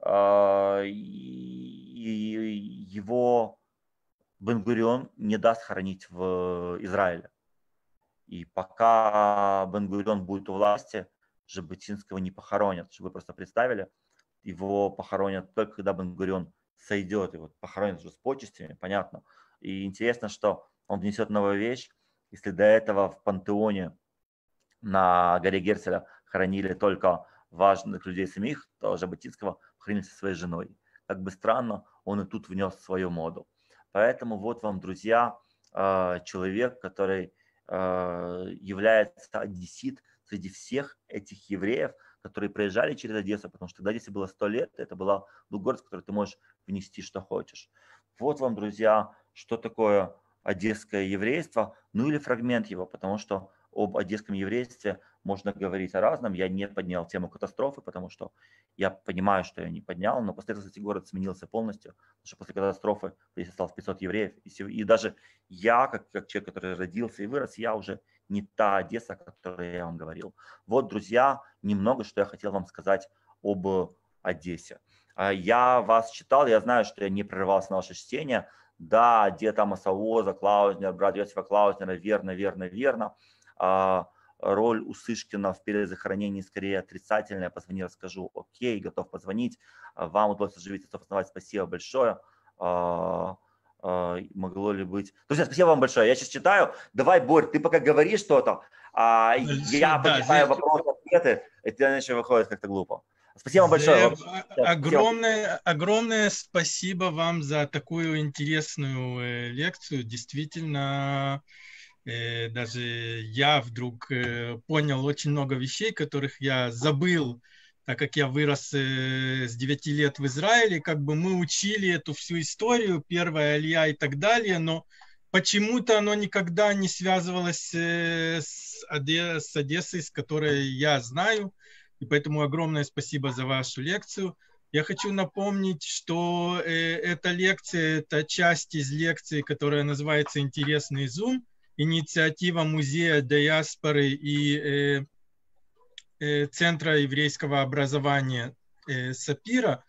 Э, и его Бен-Гурион не даст хоронить в Израиле. И пока Бен-Гурион будет у власти, Жаботинского не похоронят. Чтобы вы просто представили, его похоронят только когда Бен-Гурион сойдет. И вот похоронят уже с почестями, понятно. И интересно, что он внесет новую вещь. Если до этого в пантеоне на горе Герцеля хоронили только важных людей самих, то Жаботинского хоронили со своей женой. Как бы странно, он и тут внес свою моду. Поэтому вот вам, друзья, а, человек, который а, является одессит среди всех этих евреев, которые проезжали через Одессу, потому что тогда Одессе было сто лет, это был город, который ты можешь внести, что хочешь. Вот вам, друзья, что такое одесское еврейство, ну или фрагмент его, потому что об одесском еврействе можно говорить о разном. Я не поднял тему катастрофы, потому что я понимаю, что я не поднял, но после этого, кстати, город сменился полностью, потому что после катастрофы здесь осталось 500 евреев. И, и даже я, как, как человек, который родился и вырос, я уже не та Одесса, о которой я вам говорил. Вот, друзья, немного, что я хотел вам сказать об Одессе. А, я вас читал, я знаю, что я не прерывался на ваше чтение. Да, где-то Масаоза, Клаузнер, брат Йосифа Клаузнера, верно, верно, верно. А, роль у Сышкина в перезахоронении скорее отрицательная. Позвони, расскажу. Окей, готов позвонить. А, вам удалось оживить отцов основать. Спасибо большое. Могло ли быть... Друзья, спасибо вам большое. Я сейчас читаю. Давай, Борь, ты пока говоришь что-то, а я да, почитаю здесь... вопросы, ответы, и ты иначе выходит как-то глупо. Спасибо вам большое. Огромное, огромное спасибо вам за такую интересную э, лекцию. Действительно, Э, даже я вдруг э, понял очень много вещей, которых я забыл, так как я вырос с 9 лет в Израиле, как бы мы учили эту всю историю, первая Алия и так далее, но почему-то оно никогда не связывалось с, Оде, с Одессой, с которой я знаю. И поэтому огромное спасибо за вашу лекцию. Я хочу напомнить, что э, эта лекция – это часть из лекции, которая называется «Интересный зум», инициатива Музея диаспоры и э, э, Центра еврейского образования САПИРа.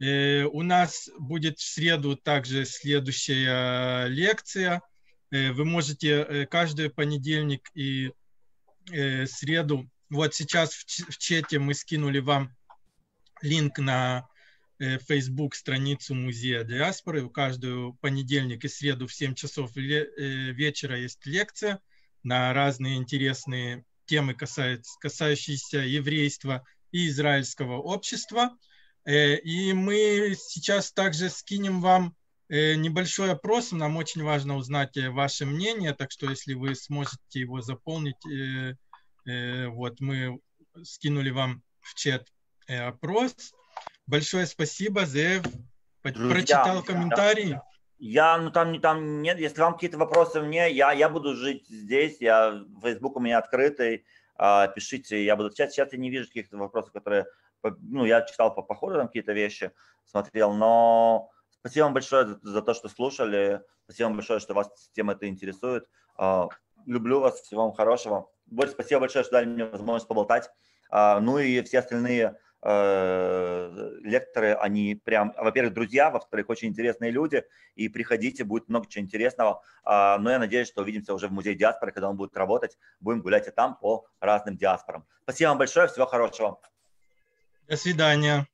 У нас будет в среду также следующая лекция. Вы можете каждый понедельник и среду, вот сейчас в, чате мы скинули вам линк на э, Facebook страницу Музея диаспоры. Каждую понедельник и среду в 7 часов э, вечера есть лекция на разные интересные темы, касающиеся еврейства и израильского общества. Э, и мы сейчас также скинем вам небольшой опрос. Нам очень важно узнать ваше мнение, так что если вы сможете его заполнить, вот мы скинули вам в чат опрос. Большое спасибо, Зев. Друзья, Прочитал комментарии. Я, ну там, там нет, если вам какие-то вопросы мне, я, я буду жить здесь, я, Facebook у меня открытый, а, пишите, я буду отвечать. Сейчас я не вижу каких-то вопросов, которые, ну, я читал по походу там какие-то вещи, смотрел, но спасибо вам большое за, за то, что слушали, спасибо вам большое, что вас тема это интересует. А, люблю вас, всего вам хорошего. Больше спасибо большое, что дали мне возможность поболтать. А, ну и все остальные Э, лекторы, они прям, во-первых, друзья, во-вторых, очень интересные люди, и приходите, будет много чего интересного. А, но я надеюсь, что увидимся уже в музее диаспоры, когда он будет работать, будем гулять и там по разным диаспорам. Спасибо вам большое, всего хорошего. До свидания.